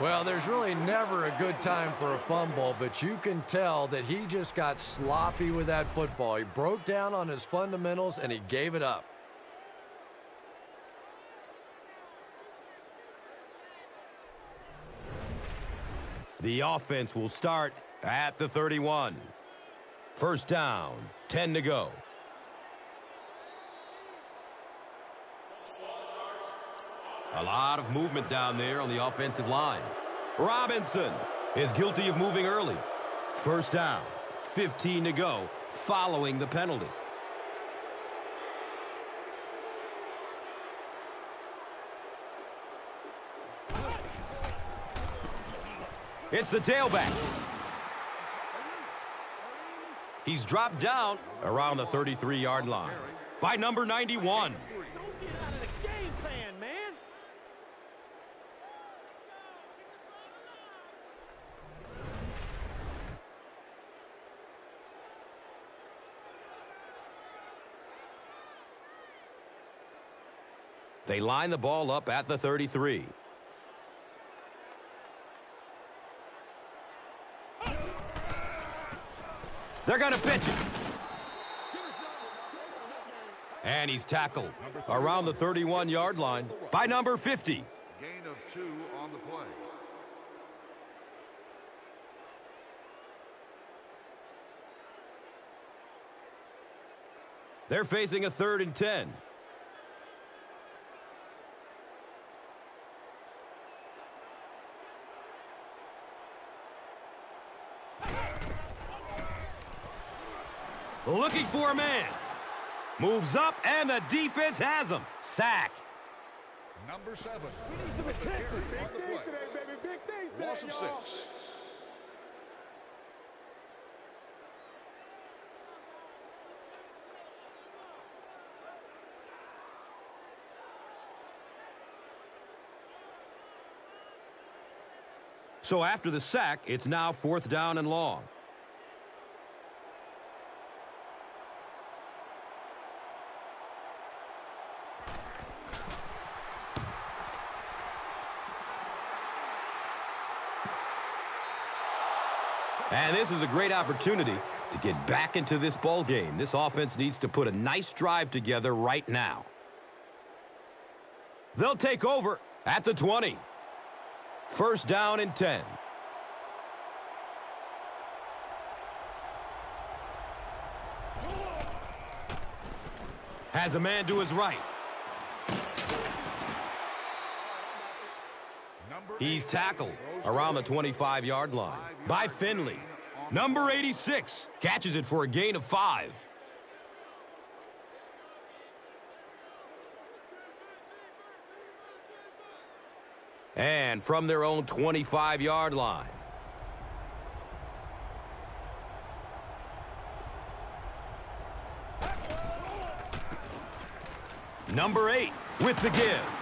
Well, there's really never a good time for a fumble, but you can tell that he just got sloppy with that football. He broke down on his fundamentals and he gave it up. The offense will start at the 31. First down, 10 to go. A lot of movement down there on the offensive line. Robinson is guilty of moving early. First down, 15 to go, following the penalty. It's the tailback. He's dropped down around the 33-yard line by number 91. Don't get out of the game plan, man. They line the ball up at the 33. They're going to pitch it. And he's tackled around the 31-yard line by number 50. Gain of two on the play. They're facing a third and 10. Looking for a man. Moves up, and the defense has him. Sack. Number seven. We need some attention. Big things today, baby. Big things today, Loss of six. So after the sack, it's now fourth down and long. This is a great opportunity to get back into this ball game. This offense needs to put a nice drive together right now. They'll take over at the 20. First down and 10. Has a man to his right. He's tackled around the 25-yard line by Finley. Number 86 catches it for a gain of five. And from their own 25-yard line. Number eight with the give.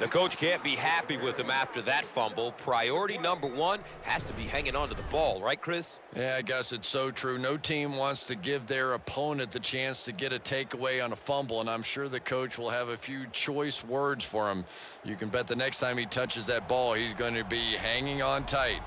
The coach can't be happy with him after that fumble. Priority number one has to be hanging on to the ball, right, Chris? Yeah, I guess it's so true. No team wants to give their opponent the chance to get a takeaway on a fumble, and I'm sure the coach will have a few choice words for him. You can bet the next time he touches that ball, he's going to be hanging on tight.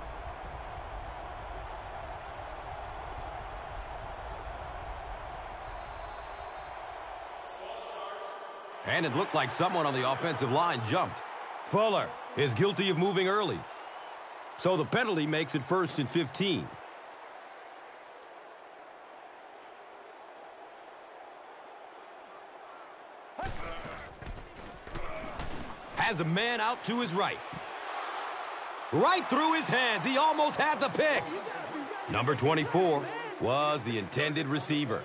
And it looked like someone on the offensive line jumped. Fuller is guilty of moving early. So the penalty makes it first and 15. Has a man out to his right. Right through his hands. He almost had the pick. Number 24 was the intended receiver.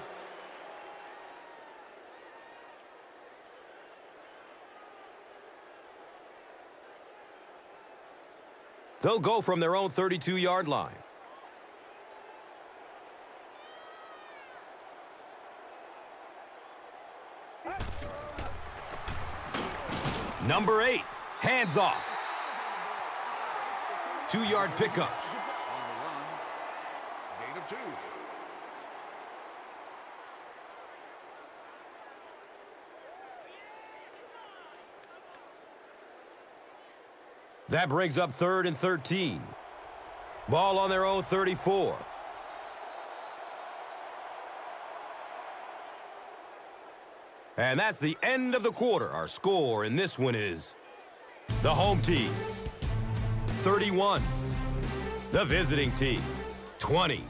They'll go from their own 32-yard line. Number eight, hands off. Two-yard pickup. Gain of two. That brings up third and 13. Ball on their own 34. And that's the end of the quarter. Our score in this one is the home team 31. The visiting team 20.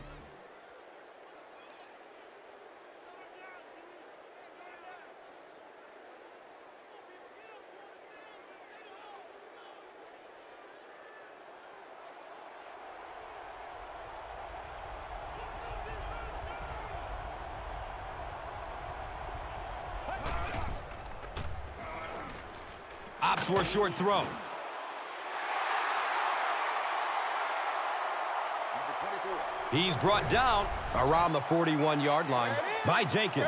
Ops for a short throw. He's brought down around the 41-yard line by Jenkins.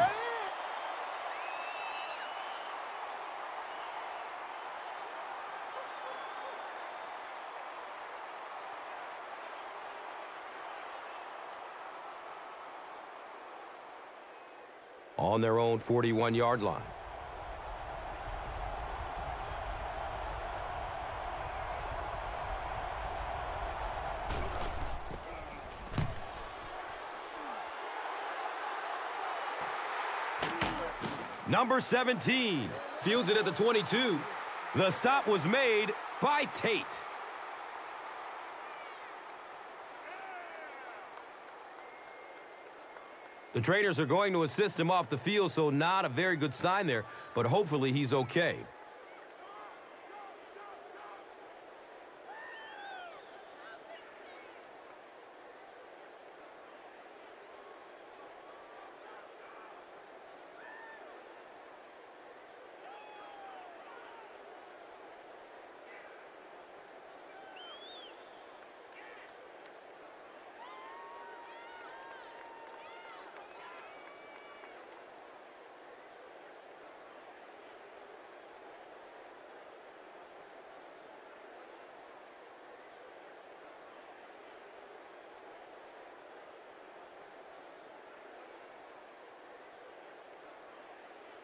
On their own 41-yard line. Number 17 fields it at the 22. The stop was made by Tate. The trainers are going to assist him off the field, so not a very good sign there, but hopefully he's okay.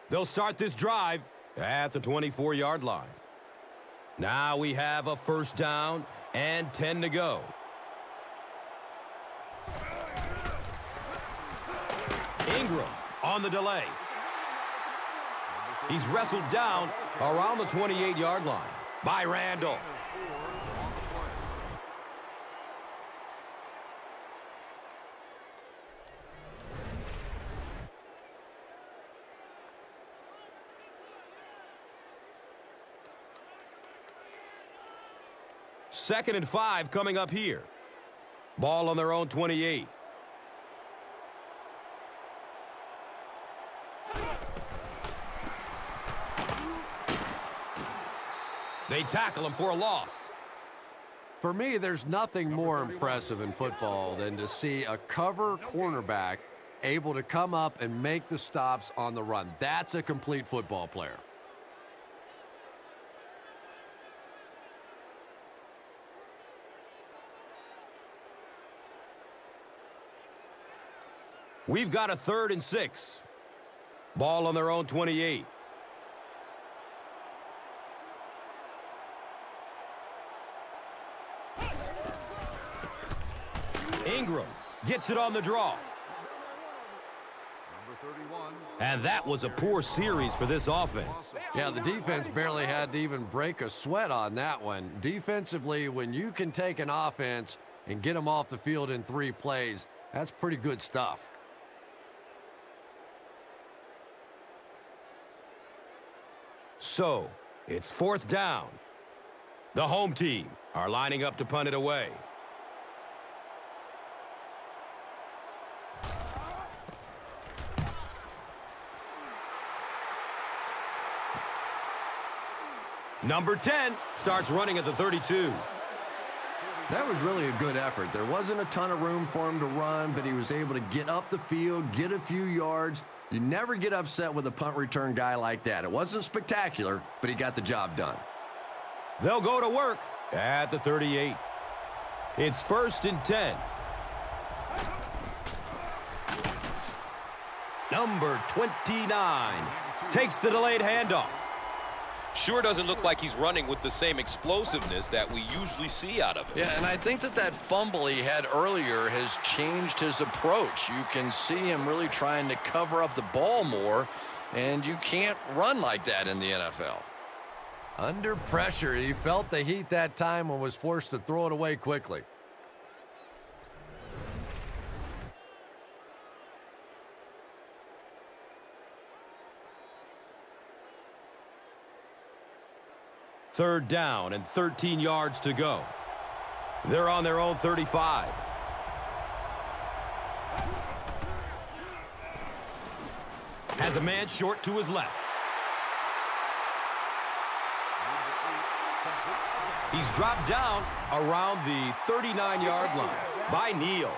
They'll start this drive at the 24-yard line. Now we have a first down and 10 to go. Ingram on the delay. He's wrestled down around the 28-yard line by Randall. Second and five coming up here. Ball on their own 28. They tackle him for a loss. For me, there's nothing more impressive in football than to see a cover cornerback able to come up and make the stops on the run. That's a complete football player. We've got a third and six. Ball on their own 28. Ingram gets it on the draw. Number 31. And that was a poor series for this offense. Yeah, the defense barely had to even break a sweat on that one. Defensively, when you can take an offense and get them off the field in three plays, that's pretty good stuff. So, it's fourth down. The home team are lining up to punt it away. Number 10 starts running at the 32. That was really a good effort. There wasn't a ton of room for him to run, but he was able to get up the field, get a few yards. You never get upset with a punt return guy like that. It wasn't spectacular, but he got the job done. They'll go to work at the 38. It's first and 10. Number 29 takes the delayed handoff. Sure doesn't look like he's running with the same explosiveness that we usually see out of him. Yeah, and I think that that fumble he had earlier has changed his approach. You can see him really trying to cover up the ball more, and you can't run like that in the NFL. Under pressure, he felt the heat that time and was forced to throw it away quickly. Third down and 13 yards to go. They're on their own 35. Has a man short to his left. He's dropped down around the 39-yard line by Neal.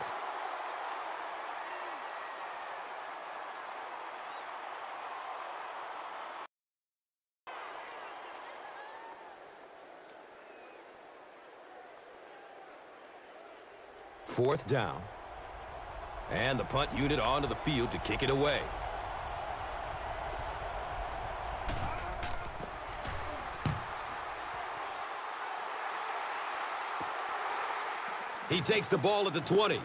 Fourth down. And the punt unit onto the field to kick it away. He takes the ball at the 20.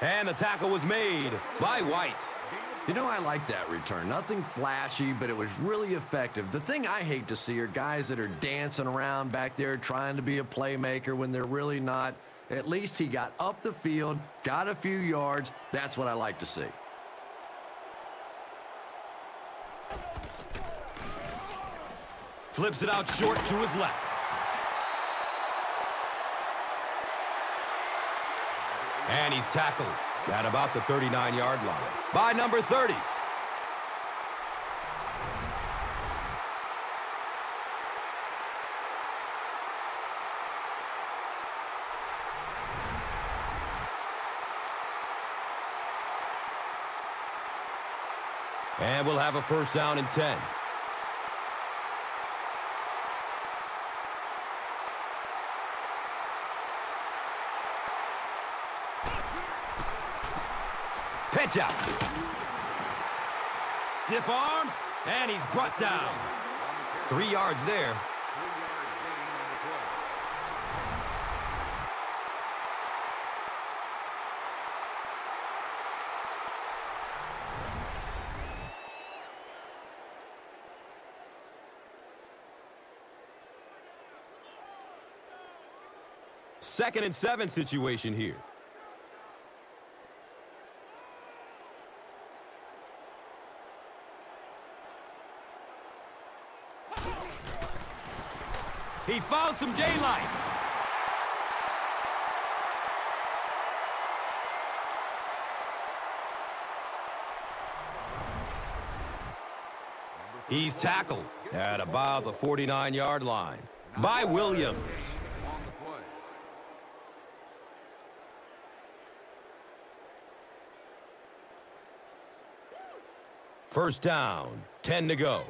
And the tackle was made by White. You know, I like that return. Nothing flashy, but it was really effective. The thing I hate to see are guys that are dancing around back there trying to be a playmaker when they're really not. At least he got up the field, got a few yards. That's what I like to see. Flips it out short to his left. And he's tackled at about the 39-yard line by number 30. And we'll have a first down and 10. Pitch out. stiff arms, and he's brought down. Three yards there. Second and seven situation here. He found some daylight. He's tackled at about the 49-yard line by Williams. On the play. First down, 10 to go.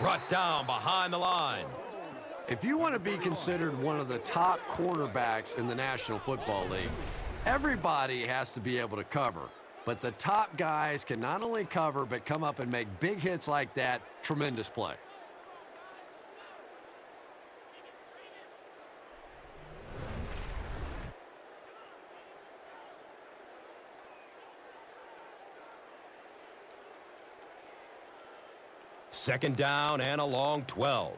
Brought down behind the line. If you want to be considered one of the top cornerbacks in the National Football League, everybody has to be able to cover. But the top guys can not only cover, but come up and make big hits like that. Tremendous play. Second down and a long 12.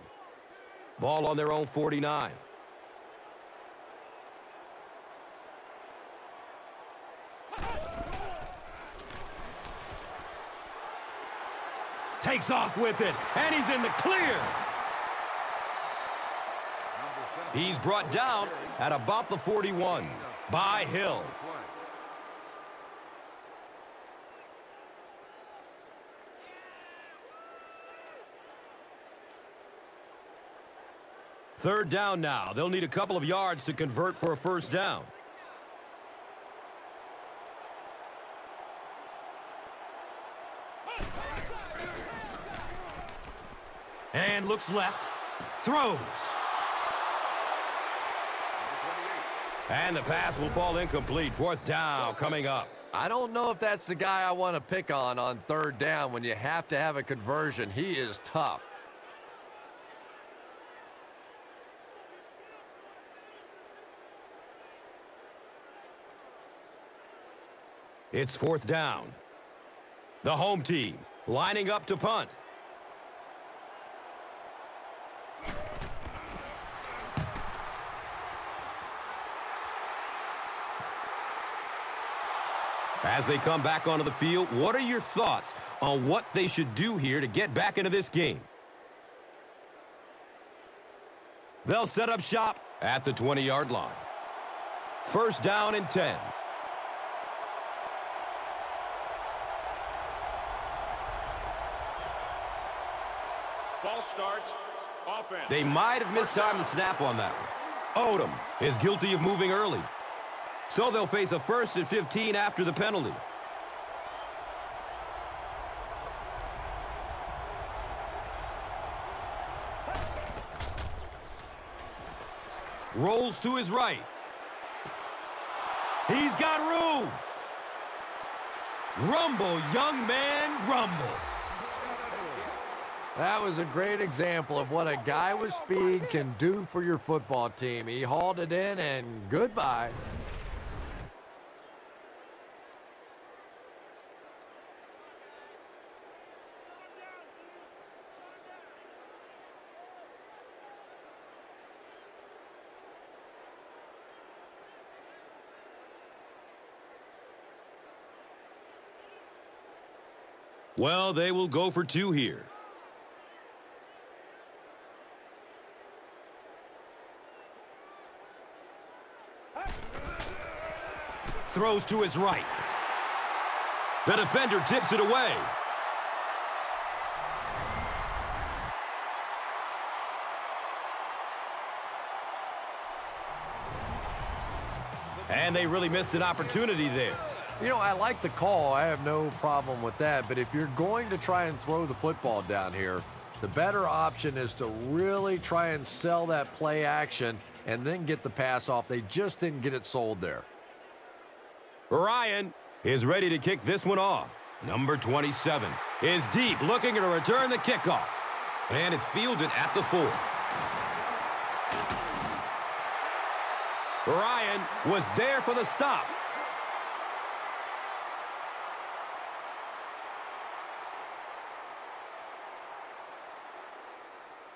Ball on their own 49. Takes off with it, and he's in the clear. He's brought down at about the 41 by Hill. Third down now. They'll need a couple of yards to convert for a first down. And looks left. Throws. And the pass will fall incomplete. Fourth down coming up. I don't know if that's the guy I want to pick on on third down when you have to have a conversion. He is tough. It's fourth down. The home team lining up to punt. As they come back onto the field, what are your thoughts on what they should do here to get back into this game? They'll set up shop at the 20-yard line. First down and 10. False start. Offense. They might have mistimed the snap on that one. Odom is guilty of moving early. So they'll face a first and 15 after the penalty. Rolls to his right. He's got room. Rumble, young man, rumble. That was a great example of what a guy with speed can do for your football team. He hauled it in and goodbye. Well, they will go for two here. Throws to his right. The defender tips it away. And they really missed an opportunity there. You know, I like the call. I have no problem with that. But if you're going to try and throw the football down here, the better option is to really try and sell that play action and then get the pass off. They just didn't get it sold there. Ryan is ready to kick this one off. Number 27 is deep, looking to return the kickoff. And it's fielded at the four. Ryan was there for the stop.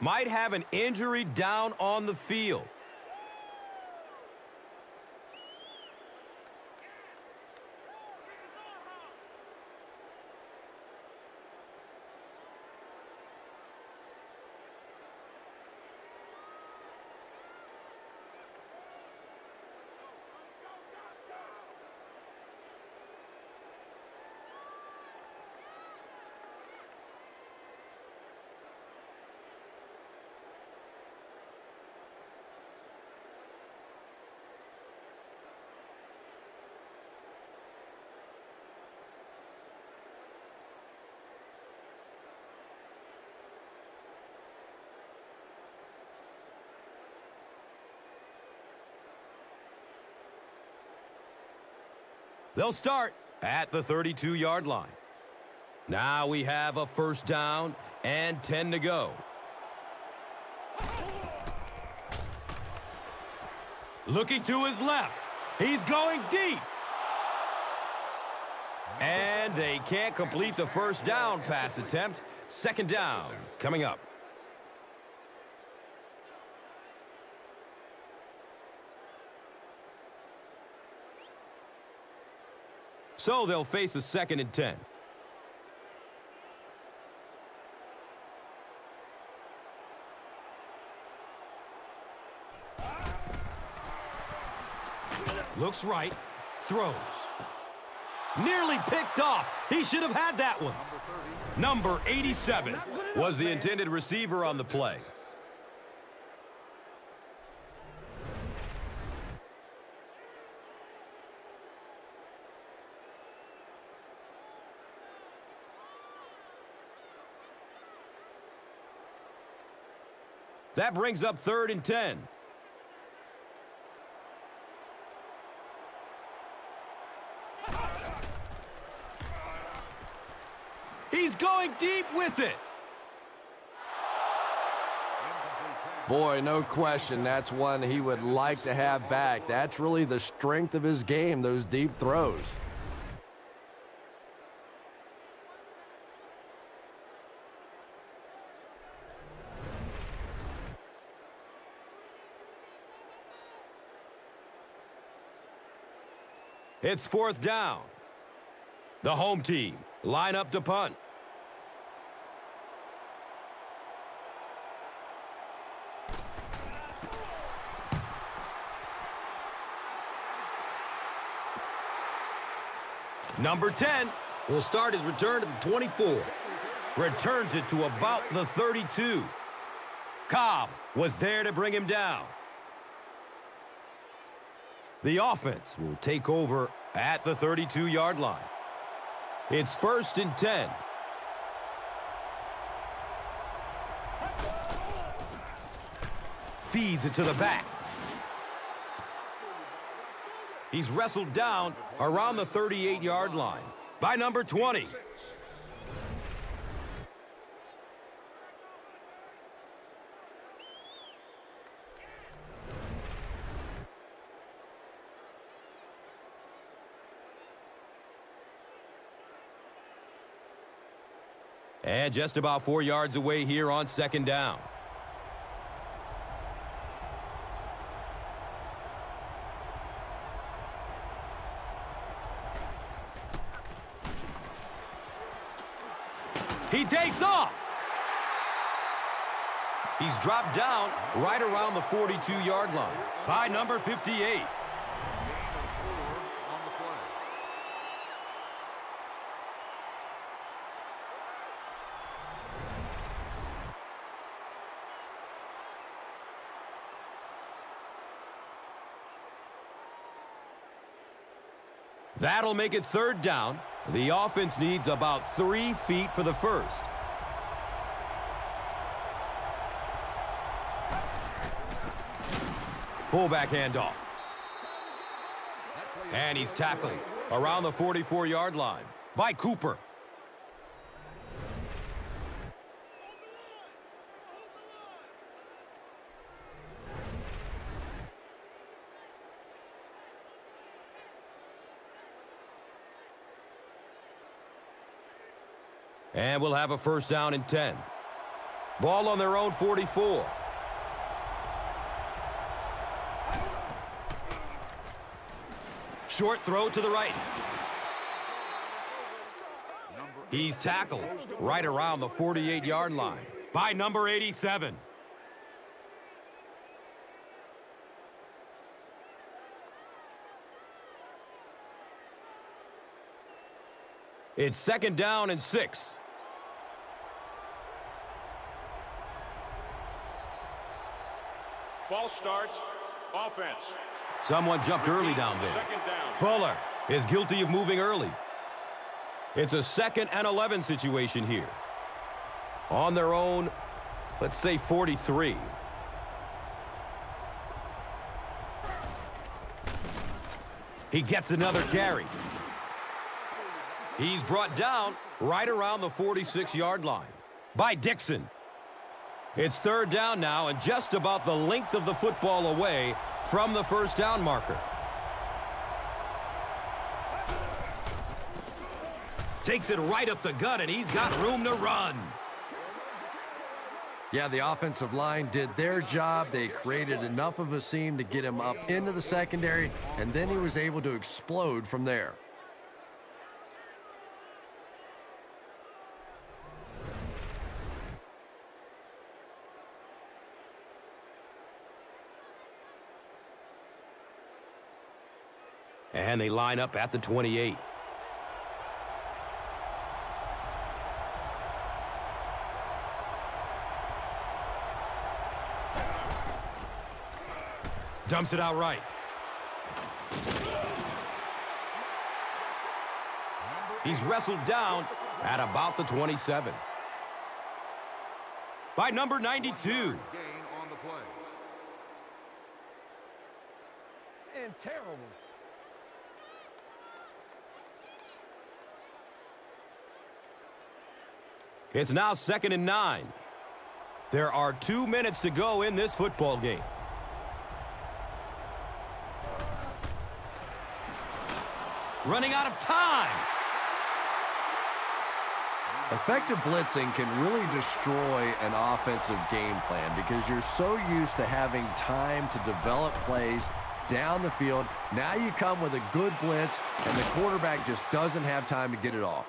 Might have an injury down on the field. They'll start at the 32-yard line. Now we have a first down and 10 to go. Looking to his left. He's going deep. And they can't complete the first down pass attempt. Second down coming up. So they'll face a second and 10. Looks right. Throws. Nearly picked off. He should have had that one. Number 87 was the intended receiver on the play. That brings up third and 10. He's going deep with it. Boy, no question, that's one he would like to have back. That's really the strength of his game, those deep throws. It's fourth down. The home team line up to punt. Number 10 will start his return to the 24. Returns it to about the 32. Cobb was there to bring him down. The offense will take over at the 32-yard line. It's first and 10. Feeds it to the back. He's wrestled down around the 38-yard line by number 20. And just about four yards away here on second down. He takes off. He's dropped down right around the 42-yard line by number 58. That'll make it third down. The offense needs about three feet for the first. Fullback handoff. And he's tackled around the 44-yard line by Cooper. And we'll have a first down and 10. Ball on their own 44. Short throw to the right. He's tackled right around the 48-yard line by number 87. It's second down and six. False start. Offense. Someone jumped early down there. Second down. Fuller is guilty of moving early. It's a second and 11 situation here. On their own, let's say 43. He gets another carry. He's brought down right around the 46-yard line by Dixon. It's third down now and just about the length of the football away from the first down marker. Takes it right up the gut, and he's got room to run. Yeah, the offensive line did their job. They created enough of a seam to get him up into the secondary, and then he was able to explode from there. And they line up at the 28. Dumps it out right. He's wrestled down at about the 27. By number 92. Gain on the play. And terrible. It's now second and nine. There are two minutes to go in this football game. Running out of time. Effective blitzing can really destroy an offensive game plan because you're so used to having time to develop plays down the field. Now you come with a good blitz, and the quarterback just doesn't have time to get it off.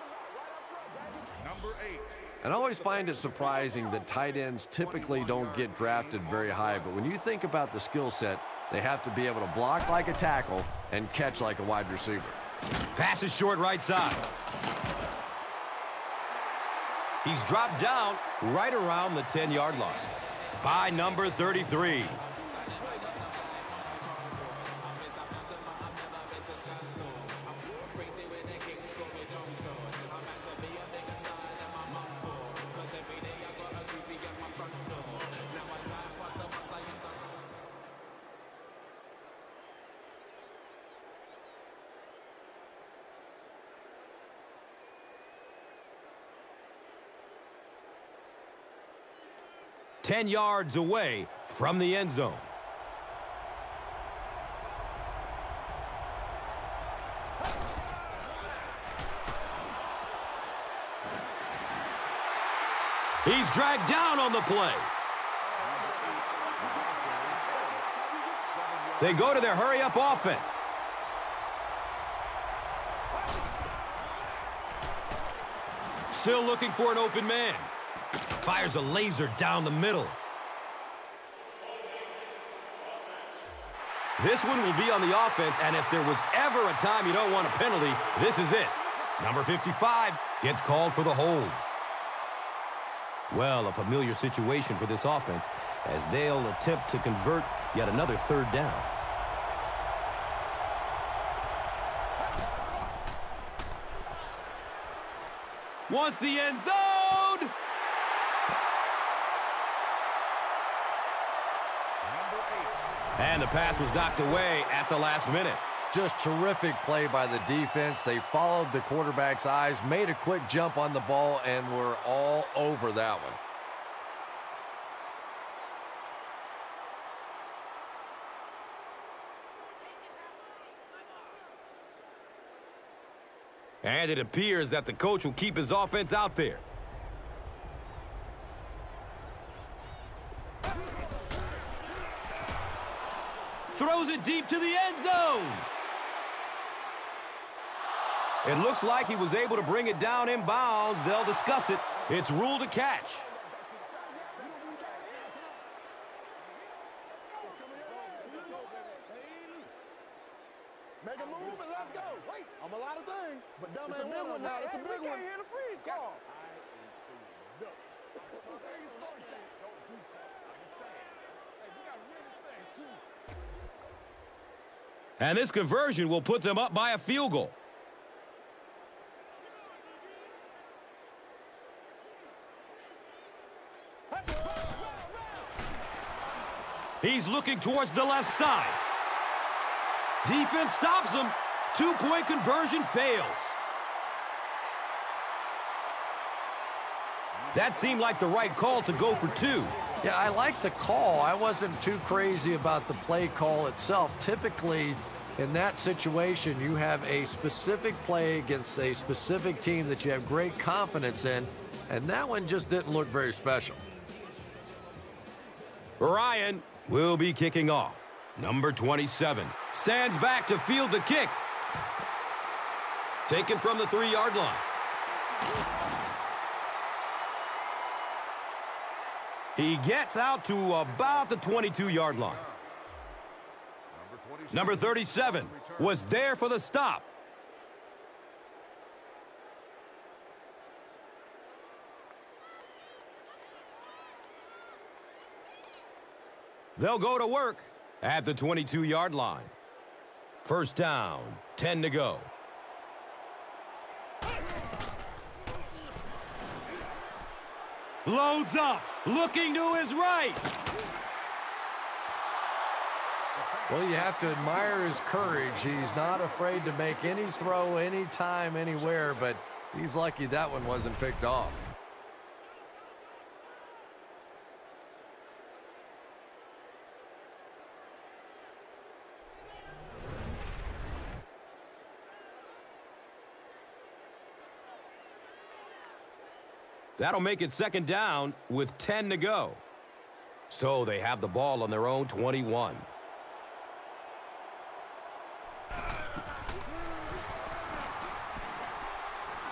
And I always find it surprising that tight ends typically don't get drafted very high, but when you think about the skill set, they have to be able to block like a tackle and catch like a wide receiver. Pass is short right side. He's dropped down right around the 10-yard line by number 33. Ten yards away from the end zone. He's dragged down on the play. They go to their hurry-up offense. Still looking for an open man fires a laser down the middle. This one will be on the offense, and if there was ever a time you don't want a penalty, this is it. Number 55 gets called for the hold. Well, a familiar situation for this offense as they'll attempt to convert yet another third down. Once the end zone. And the pass was knocked away at the last minute. Just terrific play by the defense. They followed the quarterback's eyes, made a quick jump on the ball, and were all over that one. And it appears that the coach will keep his offense out there. Throws it deep to the end zone. It looks like he was able to bring it down in bounds. They'll discuss it. It's ruled a catch. Make a move and let's go. Wait, I'm a lot of things, but dumb ain't big one now. It's a big one. Can't hear the freeze call. And this conversion will put them up by a field goal. He's looking towards the left side. Defense stops him. Two-point conversion fails. That seemed like the right call to go for two. Yeah, I like the call. I wasn't too crazy about the play call itself. Typically, in that situation, you have a specific play against a specific team that you have great confidence in, and that one just didn't look very special. Ryan will be kicking off. Number 27 stands back to field the kick. Taken from the three-yard line. He gets out to about the 22-yard line. Number 37 was there for the stop. They'll go to work at the 22-yard line. First down, 10 to go. Loads up, looking to his right. Well, you have to admire his courage. He's not afraid to make any throw anytime, anywhere, but he's lucky that one wasn't picked off. That'll make it second down with 10 to go. So they have the ball on their own 21.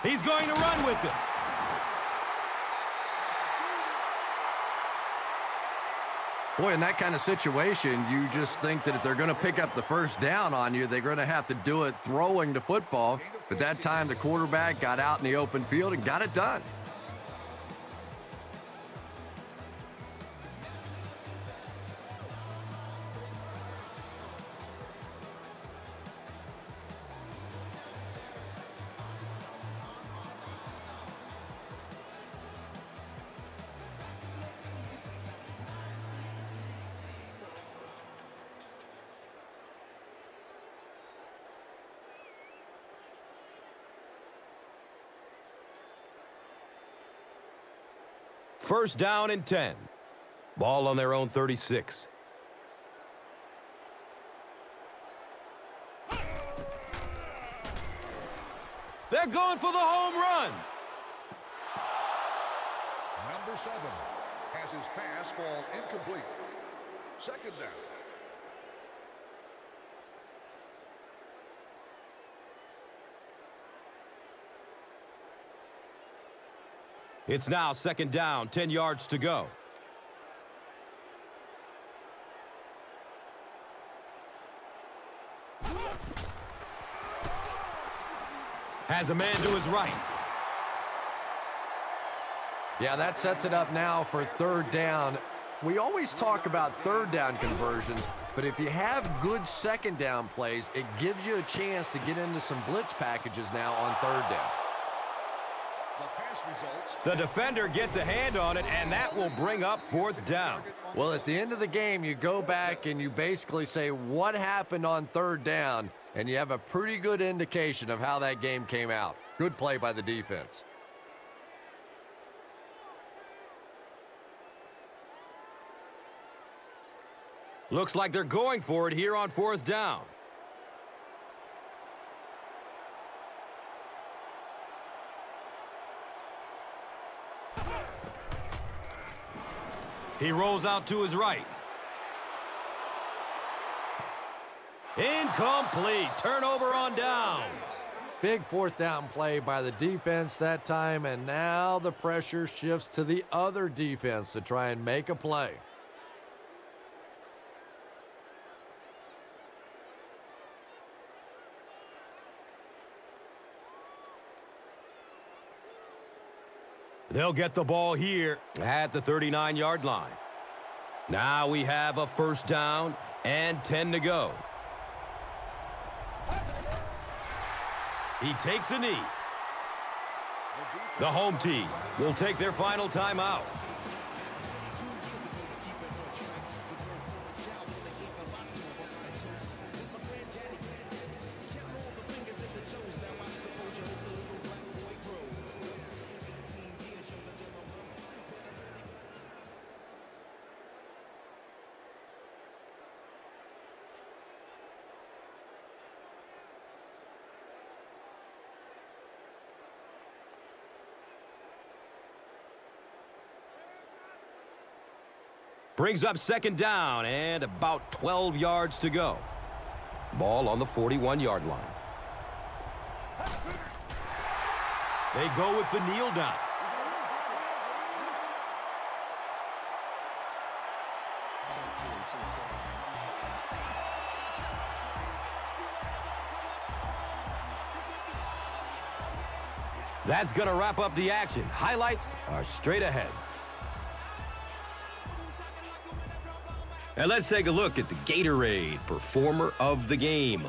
He's going to run with it. Boy, in that kind of situation, you just think that if they're going to pick up the first down on you, they're going to have to do it throwing the football. But that time, the quarterback got out in the open field and got it done. First down and 10. Ball on their own 36. They're going for the home run. Number seven has his pass fall incomplete. Second down. It's now second down, 10 yards to go. Has a man to his right. Yeah, that sets it up now for third down. We always talk about third down conversions, but if you have good second down plays, it gives you a chance to get into some blitz packages now on third down. The defender gets a hand on it, and that will bring up fourth down. Well, at the end of the game, you go back and you basically say what happened on third down, and you have a pretty good indication of how that game came out. Good play by the defense. Looks like they're going for it here on fourth down. He rolls out to his right. Incomplete. Turnover on downs. Big fourth down play by the defense that time, and now the pressure shifts to the other defense to try and make a play. They'll get the ball here at the 39-yard line. Now we have a first down and 10 to go. He takes a knee. The home team will take their final timeout. Brings up second down and about 12 yards to go. Ball on the 41-yard line. They go with the kneel down. That's going to wrap up the action. Highlights are straight ahead. And let's take a look at the Gatorade Performer of the Game.